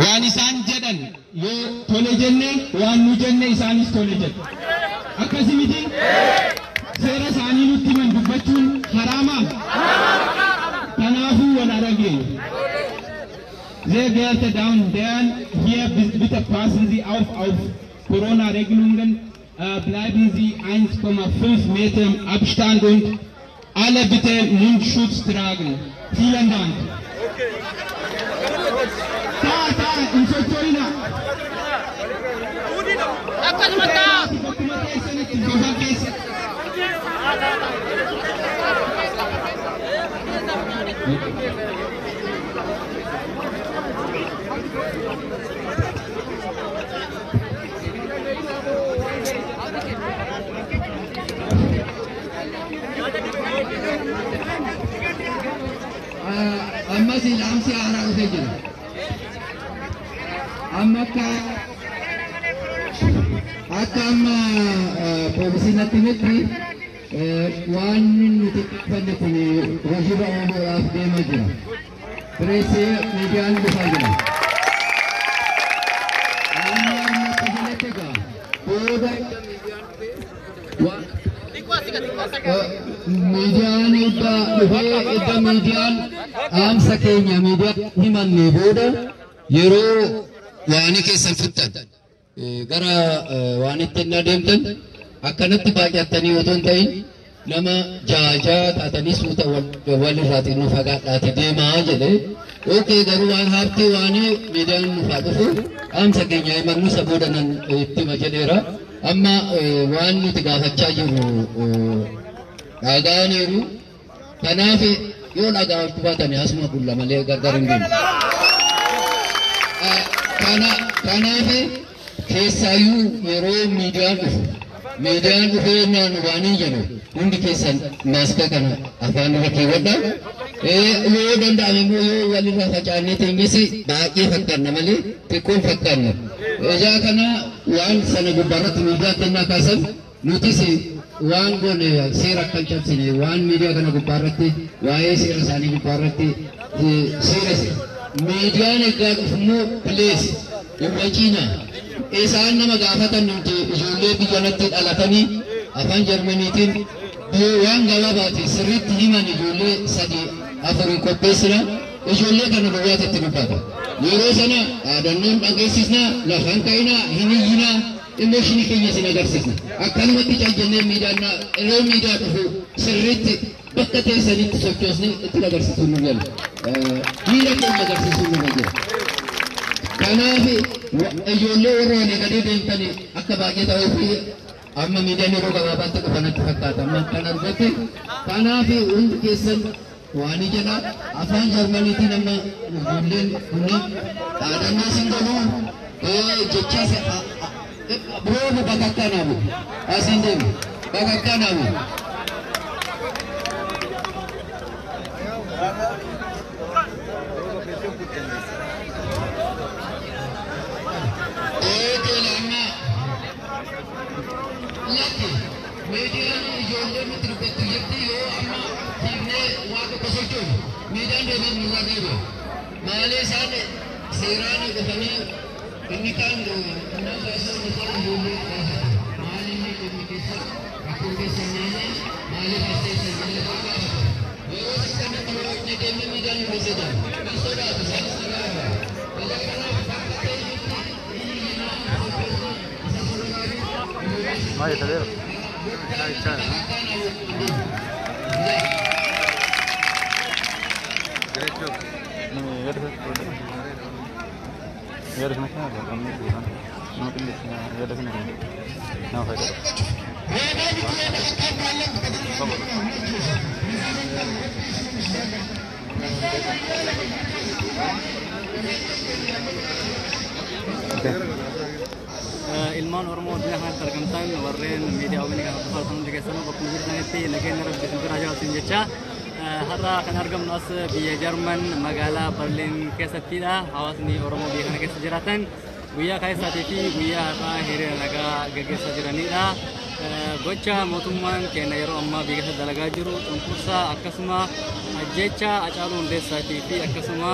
Waan isaan jedhan yoo tole jenne waan nu jenne isaanis tole jedhu. Akkasi miti seera isaanii nutti himan dubbachuun haraamaa? Kanaafuu walaa dhageenye. Sehr geehrte Damen und Herren, hier bitte passen Sie auf auf Corona-Regelungen. Äh, bleiben Sie 1,5 Meter im Abstand und alle bitte Mundschutz tragen. Vielen Dank. Da, da, in Sochoina. ammas المسجد الأمس أهرق سجلة أما كا أتم بوسينا تيمتري وان من تكفن في رجبة أمور أفضل مجرى بريسي نجان بساجنا أما نجان تيمتري وان dhaamsa keenya miidiyaa himanne booda yeroo waani keessan fixxan gara waanitti hin adeemtan akkanatti baay'attanii otoo hin ta'in nama jaajaa taatanii suuta walirraa xinnoo fagaadhaati deemaa jedhe ookee garuu waan haabtii waanii miidiyaan nufaa dhufu dhaamsa keenya himannu isa booda nan itti hima jedheera amma waan nuti gaafachaa jirru dhagaaniiru kanaaf yoo dhagaa baatanii asuma bulla malee gargar hin deemu. Kanaaf keessaayyuu yeroo miidiyaan dhufu miidiyaan dhufee naan waan hin jedhu hundi keessan maaska kana afaan irra keewwadha. Yoo danda'ame immoo yoo walirra facaannee teenyes baay'ee fakkaanna malee xiqqoon fakkaanna. Ijaa kana waan sana gubbaarratti miidiyaa kennaa kaasan nutis waan goone seera akkan cabsine waan miidiyaa kana gubbaarratti waa'ee seera isaanii gubbaarratti seera miidiyaan egaa dhufummoo pilees hin waciina isaan nama gaafatan nuti ijoollee biyyanatti dhalatanii afaan jarmaniitiin waan gabaabaati sirriitti himan ijoollee sadii afurii qopheessina ijoollee kana duwwaatti itti dubbata yeroo sana dhaadannoon dhageessisna lafaan ka'inaa hin iyyinaa immooshinii keenya sin agarsiisna akkanumatti caljannee miidiyaan yeroo miidiyaa dhufu sirriitti bakka teessanitti sochoosne itti agarsiisuu nu jala miira keenya agarsiisuu nu jala kanaaf ijoollee warra walii gadee deemtani akka baay'ee ta'uu fi amma miidiyaan yeroo gabaabaatti dhufanatti fakkaata amma kan argatte kanaaf hundi keessan waan jedha afaan jarmaniitiin amma ijoolleen kunneen dhaadannoo sin galuu jechaas Bro, bagakkan abu Asindim Bagakkan abu Malaysia ni, Sirani ke sana, kami tahu Kenapa saya tahu Bumi Malam ini Bumi desa Aku desa nyala Malam asal saya Bila bakal Bila kita nak Menurut ni Kami ni Dan Bumi Bumi Bumi Bumi Bumi Vai, tá vendo? Vai, tá vendo? ya udah sama aja kamu itu kan? Kamu ya udah sini nggak apa-apa eh, ilman hormon dia hanya tergantung warren media awal kan. Kalau pasal pun juga sama bapak mungkin nanti lagi nara bisnis raja sini jecah har'a kan argamnu as biyya jarman magaalaa barliin keessattidha hawaasni oromoo biyya kana keessa jiraatan guyyaa kaayessaatii fi guyyaa har'aa hiriira nagaa gaggeessaa jiranidha. Gocha mootummaan keenya yeroo ammaa biyya keessa dalagaa jiru cunqursaa akkasuma ajjecha Hacaaluu Hundeessaatii fi akkasuma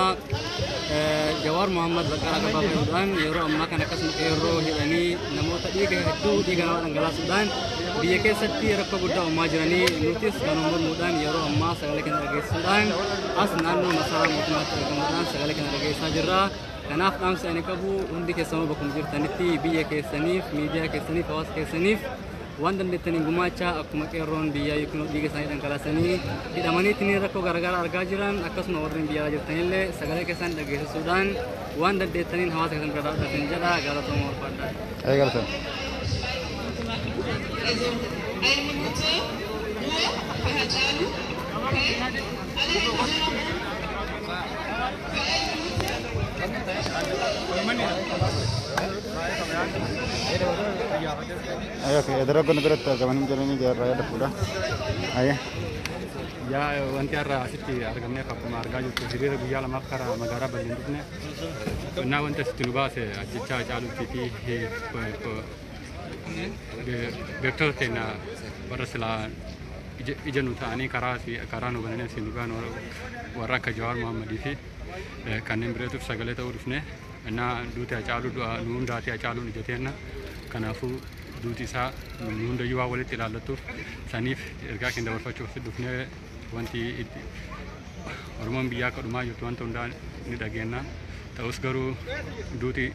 Jawaar Muhammad Baqqalaa Gabaa fayyadamuudhaan yeroo ammaa kana akkasuma qeerroo hidhanii namoota dhiiga hedduu dhiiga namaa dhangalaasuudhaan biyya keessatti rakkoo guddaa uumaa jiranii nutis kan mormuudhaan yeroo ammaa sagalee kana dhageessisuudhaan as naannoo masaraa mootummaatti argamuudhaan sagalee kana dhageessaa jirra. Kanaaf dhaamsi ani qabu hundi keessanuu bakkuma jirtanitti biyya keessaniif miidiyaa keessaniif hawaasa keessaniif waan dandeettaniin gumaachaa akkuma qeerroon biyyaa yookiin dhiiga isaanii dhangalaasanii hidhamaniitiin rakkoo garaagaraa argaa jiran akkasuma warreen biyyaa jirtanillee sagalee keessan dhageessisuudhaan waan dandeettaniin hawaasa keessan bira dhaabbatin jedha galatoomaa barbaaddaa. ay mbuto uwe ko ha jalu pe ala he ko jona ko ay okay ಎದುರ ಬಂದು ಬರುತ್ತೆ ಗಮನ ಗಮನಿಗೆ ರಾಯಲ್ ಕೂಡ ಹಾಗೆ ಯಾ ಒಂದ್ಯಾರ ಸಿಟ್ಟಿ ಅರ್ಗ ಮೇಕಪ್ಪ ಅರ್ಗಾಜಿತ್ತು ಹಿರಿಯರ ಗುಯ್ಯಾಲ ಮಕ್ಕರ ಮಗರ ಬಂದಿದ್ದನೆ ನಾವಂತ ತಿರುಬಾಸೆ ಅಜ್ಜಿಚ್ಚ ಚಾಲು ತಿಥಿ keenya warra silaa ija nu ta'anii karaa karaa nu bananii asiin dhugaan warra akka Jawaar Muhammadii fi kanneen birootuuf sagalee ta'uu dhufne innaa duuti Hacaaluu du'a nu hundaati Hacaaluun ijateenna kanaafuu duuti isaa nu hundayyuu waan walitti ilaallattuuf saniif ergaa keenya dabarfachuuf dhufnee wanti Oromoon biyyaa akka dhumaa jirtu wanta hundaa ni dhageenya ta'us garuu duuti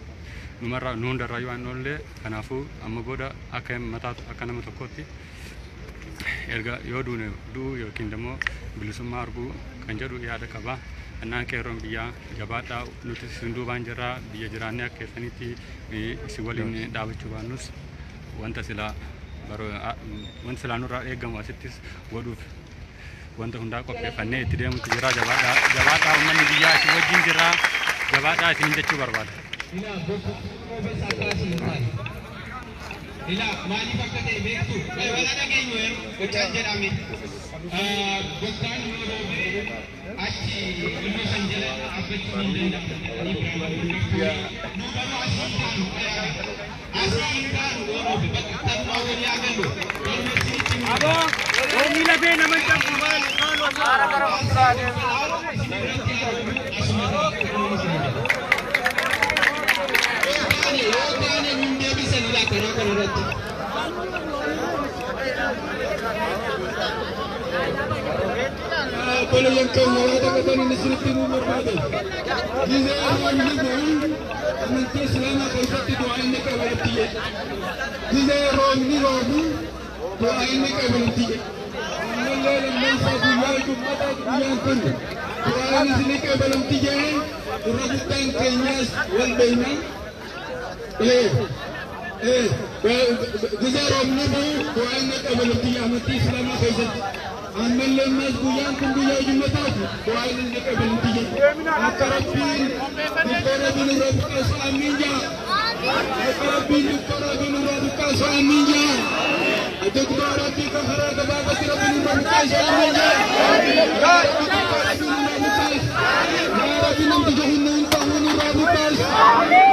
numarraa nu hundarraa yoo hin oolle kanaafuu amma booda akka mataa akka nama tokkootti erga yoo duune du'u yookiin immoo bilisummaa arguu kan jedhu yaada qaba. Annaan qeerroon biyyaa jabaadhaa nuti isin duubaan jirraa biyya jiraannee akka keessanitti isin waliin dhaabachuu baannus wanta silaa wanta silaa nurraa eegamu asittis godhuuf wanta hundaa qopheeffannee itti deemutti jira jabaadhaa uummanni biyyaa isin wajjin jirraa jabaadhaa isin jechuu barbaada. ఇలా బొట్టు అట్రాసి ఉంటాయి ఇలా మాది పక్కతే బేకు మరి వదనకే ఇవ్వరు వచ్చాజరామి గొత్తాన్ మోరోబే అచ్చి ఇల్లు సంజల అబ్బచ్చి నిందన నూటను అశ్వంతాను అశ్వంతాను మోరోబే బత్తన్ మోరోని ఆగండు అబో ఓమిలబే నమంతం మోరోని కాను ఆరకరం ఉండాలి ولا يمكن ولا تقدر نسرتي مو مرتاحين جزاهم نقول من تسلم خلفت دعائك ولبتي جزاهم نقول دعائك ولبتي الليل من صاد ياكم مدد ياكم دعائك ولبتي الرجل تنكينيس والبينان guzaroom nabu waayinna qabalu biyya amantii islaamaa keessatti ammalleemmaas guyyaan kun guyyaa ujummataa waayinni qabalu biyya akka rabbiin dukkaa rabbiin irraa buqqeessu amiin jaa akka rabbiin dukkaa rabbiin irraa buqqeessu amiin jaa dukkaa rabbii kan karaa gabaabatti rabbiin irraa buqqeessu amiin jaa dukkaa rabbiin irraa buqqeessu yaa rabbiin namticha hin ta'uun irraa buqqeessu.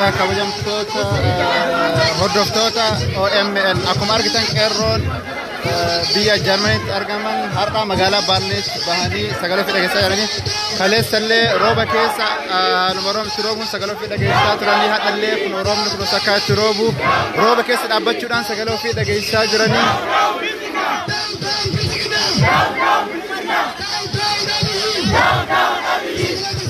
rabbiin irraa buqqaasu Abang kesina jirada jajabada romni pada haramu asin kana. Sakaini Kana na harkaa balleessa yoo ni ta'e. Down, down, Abi! Dura sana. Down, down, Abi! kabajamtoota hordoftoota OMN akkuma argitan qeerroon biyya Jarmaniitti argaman har'a magaalaa Baarleetti bahanii sagalee ofii dhageessaa jiranii kaleessallee rooba keessa haaluma roobni roobuun sagalee ofii dhageessaa turanii hadhallee kun roobni kun akka itti roobu rooba keessa dhaabbachuudhaan sagalee ofii dhageessaa jiranii. Down, down, Naftanya! الحسن down, down, Naftanya! Down, down,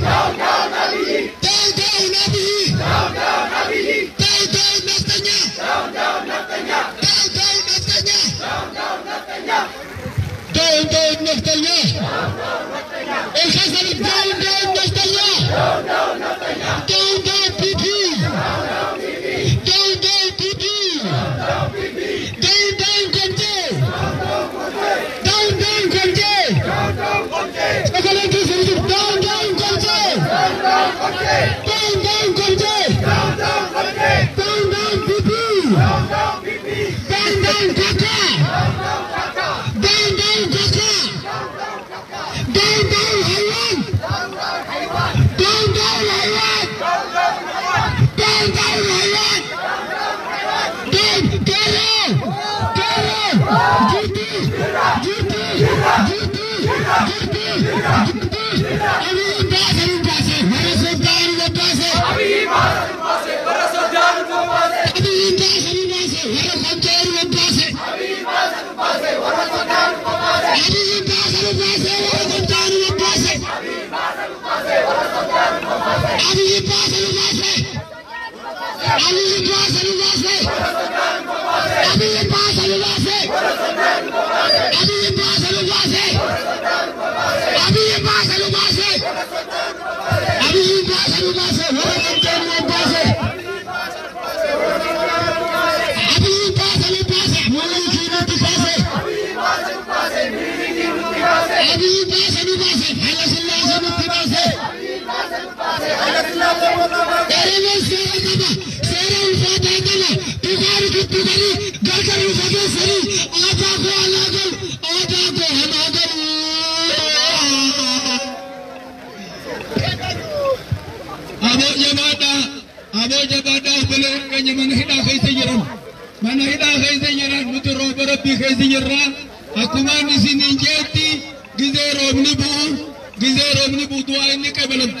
Down, down, Abiy. Down, down, Abiy. Down, down, Abiy. Down, down, Netanyahu. Down, down, Netanyahu. Down, down, Netanyahu. Down, down, Netanyahu. Down, down, Netanyahu. Down, down, Netanyahu. El Hassan, down, down, Netanyahu. Down, down, Netanyahu. Every اڀي سچاري پاسي مير سچار پاسي اڄ پاسي اڄ پاسي اسان गरीबी सारे इंसान देते हैं तुझार कितनी सरी घर घर सके सरी आ जाओ अल्लाह को आ जाओ हम आ गए अब जबाटा अब जबाटा बोले कहीं मन हिदा कैसे गिरन मन हिदा कैसे गिरन मुझे रोबर भी कैसे गिरना अकुमा निसी निजेती गिजे रोबनी बू गिजे रोबनी बू दुआ इन्हीं के बलम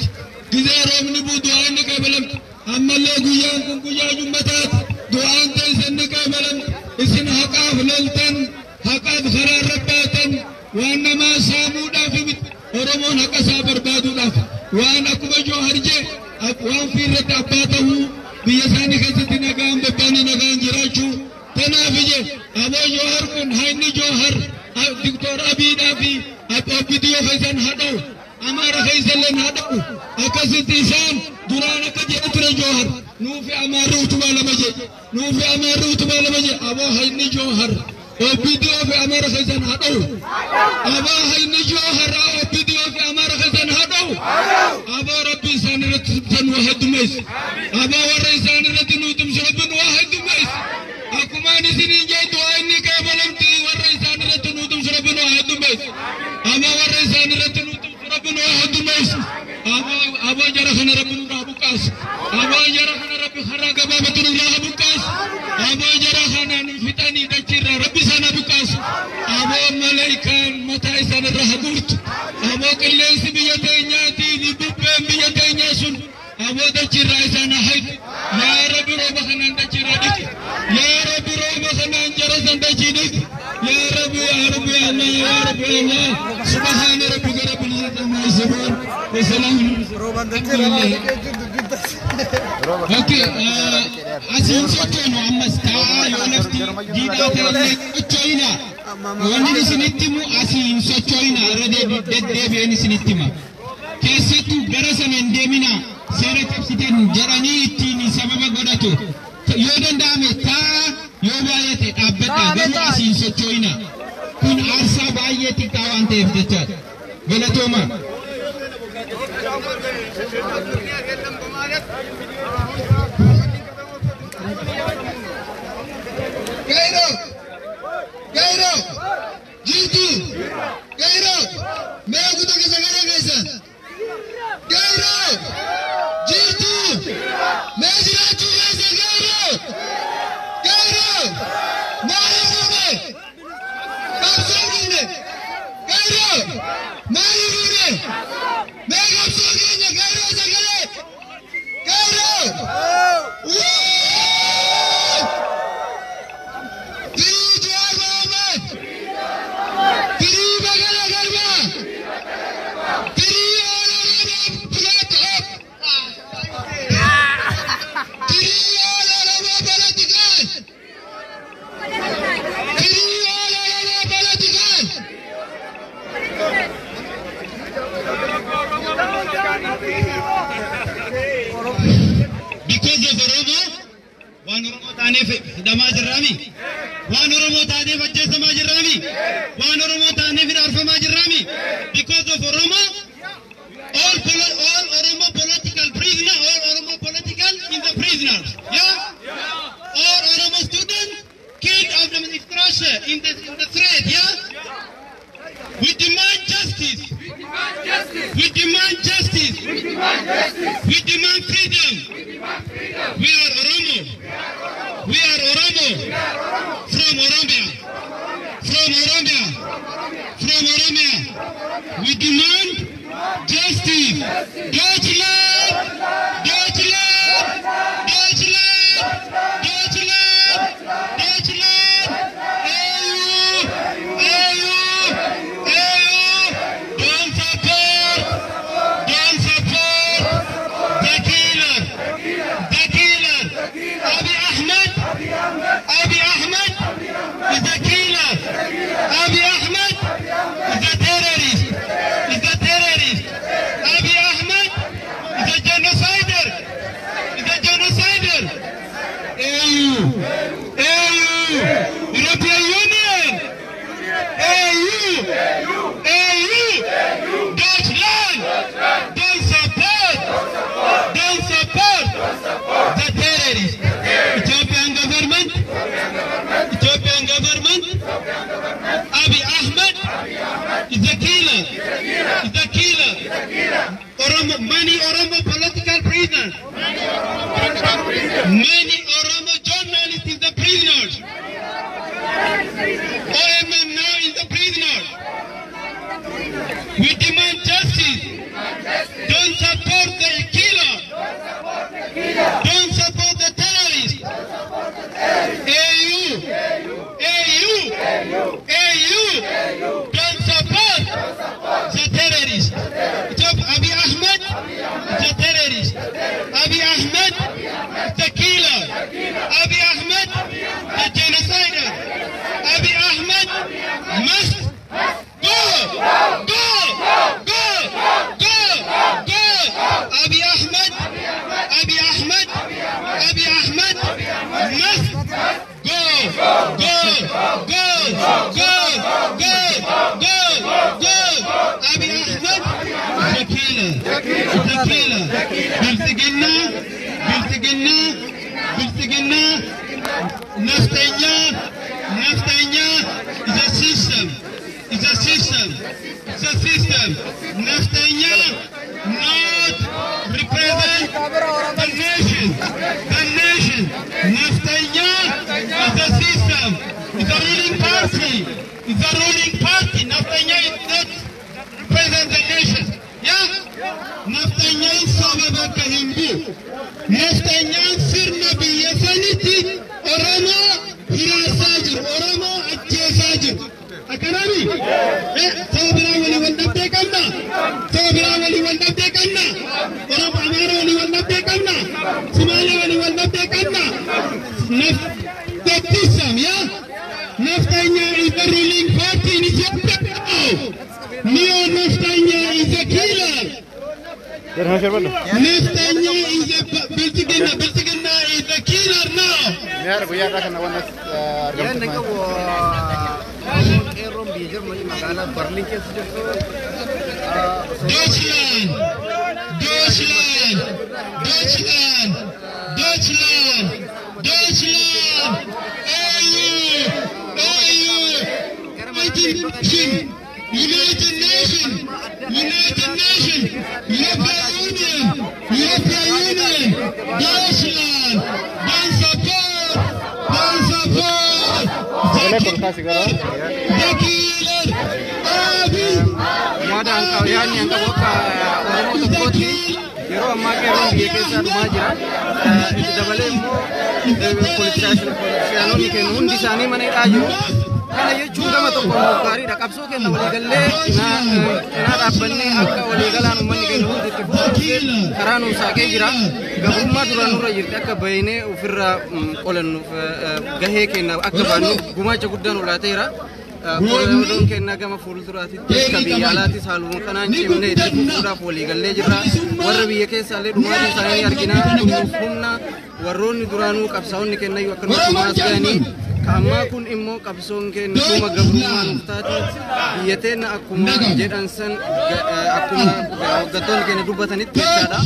ጊዜ ረብንቡ ዱዓን ቀበለም አመለ ጉያ ጉያ ጁመታት ዱዓን ተልሰን ቀበለም እስን ሀቃፍ ለልተን ሀቃፍ ሰራረባተን ዋነማ ሳሙዳፍ ብት ኦሮሞን ሀቀሳ በርባዱዳፍ ዋን አኩመጆ ሀርጄ ዋን ፊረት አባተሁ ብየሳኒ ከስት ነጋን በባኒ ነጋን ጅራችሁ ተናፍጄ አቦዮ ሀርቁን ሀይኒ ጆ ሀር ዲክቶር አቢዳፊ አቦ ቢዲዮ ፈሰን ሀደው أمار خيزل ما دعو أكسي تيسان درانا كجي أترى جوهر نوفي أمار روتما لمجي نوفي أمار روتما لمجي أبو هيني جوهر وبيديو في أمار خيزن هدو أبو هيني جوهر وبيديو في أمار خيزن هدو أبو ربي سان رتن واحد ميس أبو وري سان رتن وتم شربن واحد ميس أكما نسيني جيت وإني كابلمتي وري سان رتن وتم شربن واحد ميس أبو وري ጀረስ አባ ጀረሰነ ረብኑ ራቡቃስ አባ ጀረሰነ ረብ ኸራ ገባ በትኑ ራቡቃስ አባ ጀረሰነ ንፍጠኒ ደችራ ረቢ ሰነ ቡቃስ አቦ መለይካን መታይ ሰነ ረሃጉርት አቦ ቅሌንስ ብየተኛቲ ቡቤን ብየተኛ ሱን አቦ ደችራ ይሰነ ሀይፍ ያ ረብ ሮበ ኸናን ደችራ ያ ረብ ሮበ ኸናን ጀረሰን ደችዲክ يا رب يا رب يا الله يا رب يا الله سبحان ربك رب العزة عما يصفون وسلام Oke, asiin sochoonu ammas taa'aa yoo lafti jiidhaa ta'ellee socho'ina. Wanni isinitti himu asiin socho'ina irra deddeebi'een isinitti hima. Keessattuu gara sana hin deemina seera cabsitan jedhanii ittiin sababa godhatu. Yoo danda'ame taa'aa yoo baay'ate dhaabbadha garuu asiin socho'ina. Kun aarsaa baay'ee xiqqaa waan ta'eef jechaadha. Galatooma. Gairo! Gairo! Jitu! Gairo! Meera kutaa keessa gara keessa! Gairo! Jitu! Mee Ei! Hidhamaa jirraami. Waan Oromoo taaneef ajjeesamaa jirraami. Waan Oromoo taaneef hiraarfamaa jirraami. Because of Oromo, all, all Oromo political prisoner, all Oromo political in the prisoners. Yeah? All Oromo students killed of the administration in the, in the thread. Yeah? We demand justice. We demand justice. We demand freedom. We are Oromo. We are Oromo. From Oromia. From Oromia. From Oromia. We demand justice. Deutschland! Qabsoo keenya waliigallee cinaa dhaabbannee akka waliigalaan uummanni keenya hundi itti fufuuf karaa nuuf saaqee jira gabrummaa duraan nurra jirti akka bahinee ofirraa mm, qolannuuf eh, eh, gahee keenya akka baannuuf gumaacha guddaan ulaateera. Koreedoon kennaa gama fuulduraattis akka biyya alaatis haaluma kanaan cimnee itti fufuudhaaf waliigallee jirra. Warra biyya keessaallee dhumaatii isaanii arginaa humna warroonni duraanuu qabsaa'onni kennayyuu akkanuma dhumaas ga'anii Ammaa kun immoo qabsoon keenya dhuma gabrummaa nuuf taate biyya teenya akkuma jedhan san eh, akkuma hoggantoonni keenya dubbatanitti jechaadha.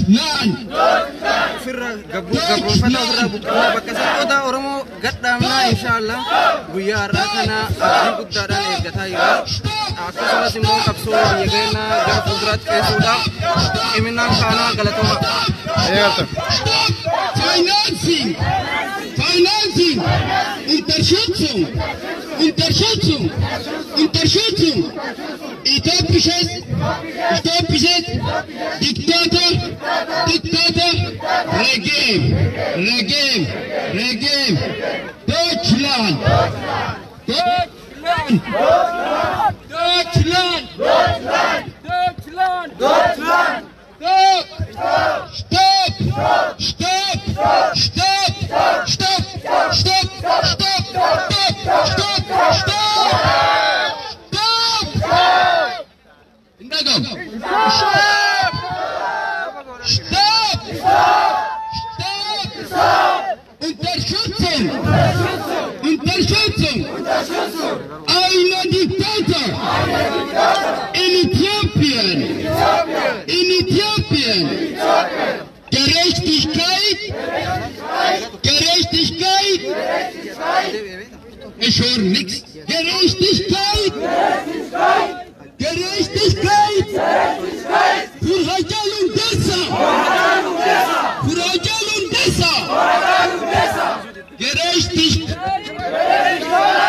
Ofirra gabru- gabroonfata ofirraa buqqifnee bakka saqqoota Oromoo gadhaabnaa inshaallah guyyaa har'aa kana abdii guddaadhaan eeggataa jira. Akkasumas immoo qabsoo biyya keenya gara fuulduraatti qeessuudhaaf ciminaan kaanaa galatooma. Financing! Financing! Unterstützung! Unterstützung! Unterstützung! Etiopisches, etiopisches Diktator, Diktator, Regime, Regime, Regime, Deutschland! Deutschland! Deutschland! Deutschland! Deutschland! Stop! Stop! Stop! Stop! Stop! Stop! Unterstützung! Einer Diktator! In Äthiopien! In Äthiopien! Gerechtigkeit! Gerechtigkeit! Ich höre nichts. Gerechtigkeit! Gerechtigkeit! Für Hajjal und Dessa! Für Hajjal und Dessa! Gerechtigkeit! Gerechtigkeit!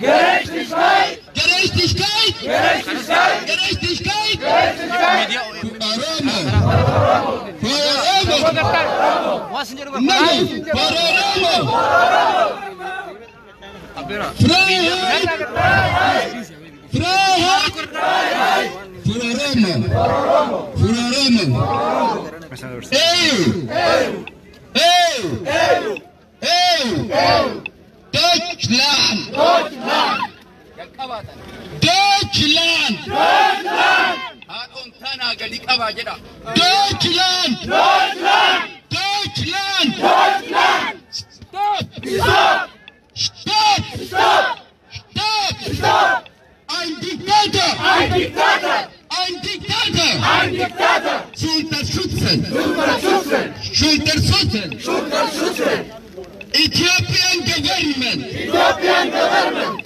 Gerechtigkeit! Gerechtigkeit! Gerechtigkeit! Gerechtigkeit! Palermo! Palermo! Nein! Palermo! Freiheit! Freiheit! Palermo! Palermo! Eu! Eu! Eu! Eu! Eu! Deutschland! Deutschland! Dakilan. Dakilan. Haakon tana gadi kaba gida. Dakilan. Dakilan. Dakilan. Dakilan. Stop. Stop. Stop. Stop. Stop. Stop. I'm dictator. I'm dictator. I'm dictator. I'm dictator. Schulter Schützen. Schulter Schützen. Schulter Schützen. Schulter Schützen. Ethiopian government. Ethiopian government.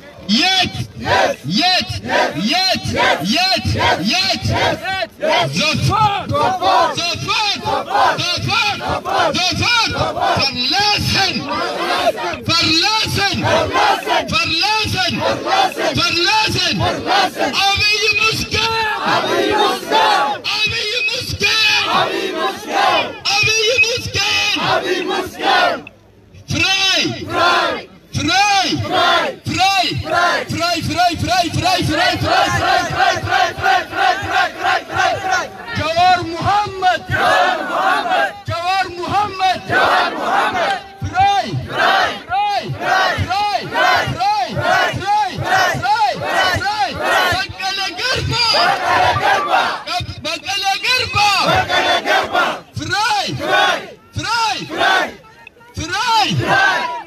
yet, yet, yet, yet, yet, yet, sofort, sofort, sofort, sofort, sofort, verlassen, verlassen, verlassen, verlassen, aber ihr müsst gehen, aber ihr müsst gehen, aber ihr müsst gehen, aber ihr müsst gehen, aber ihr müsst gehen, frei, frei, vrij! Vrij! Vrij! Vrij! Vrij, vrij, vrij, vrij, vrij, vrij, vrij, vrij, vrij, vrij, vrij, vrij, vrij, vrij, vrij! Jawar Mohammed! Jawar Mohammed! Jawar Mohammed! Vrij! Vrij! Vrij! Vrij! Vrij! Vrij! Vrij! Vrij! Vrij! Vrij! Vrij! Vrij! Vrij! Vrij! vrij, vrij, vrij, vrij, vrij, vrij, vrij, vrij, Vrij! Vrij! Vrij! Vrij! Vrij! Vrij!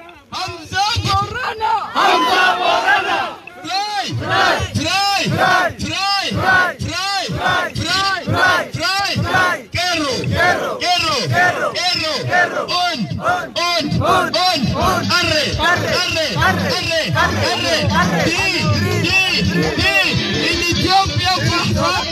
Fray, Fray, Fray, Fray, Fray, Fray, Guerro, Guerro, Guerro, On, On, On, Arre, Arre, Arre, Arre, Arre, Di, Di, Di, en Etiopía, por favor.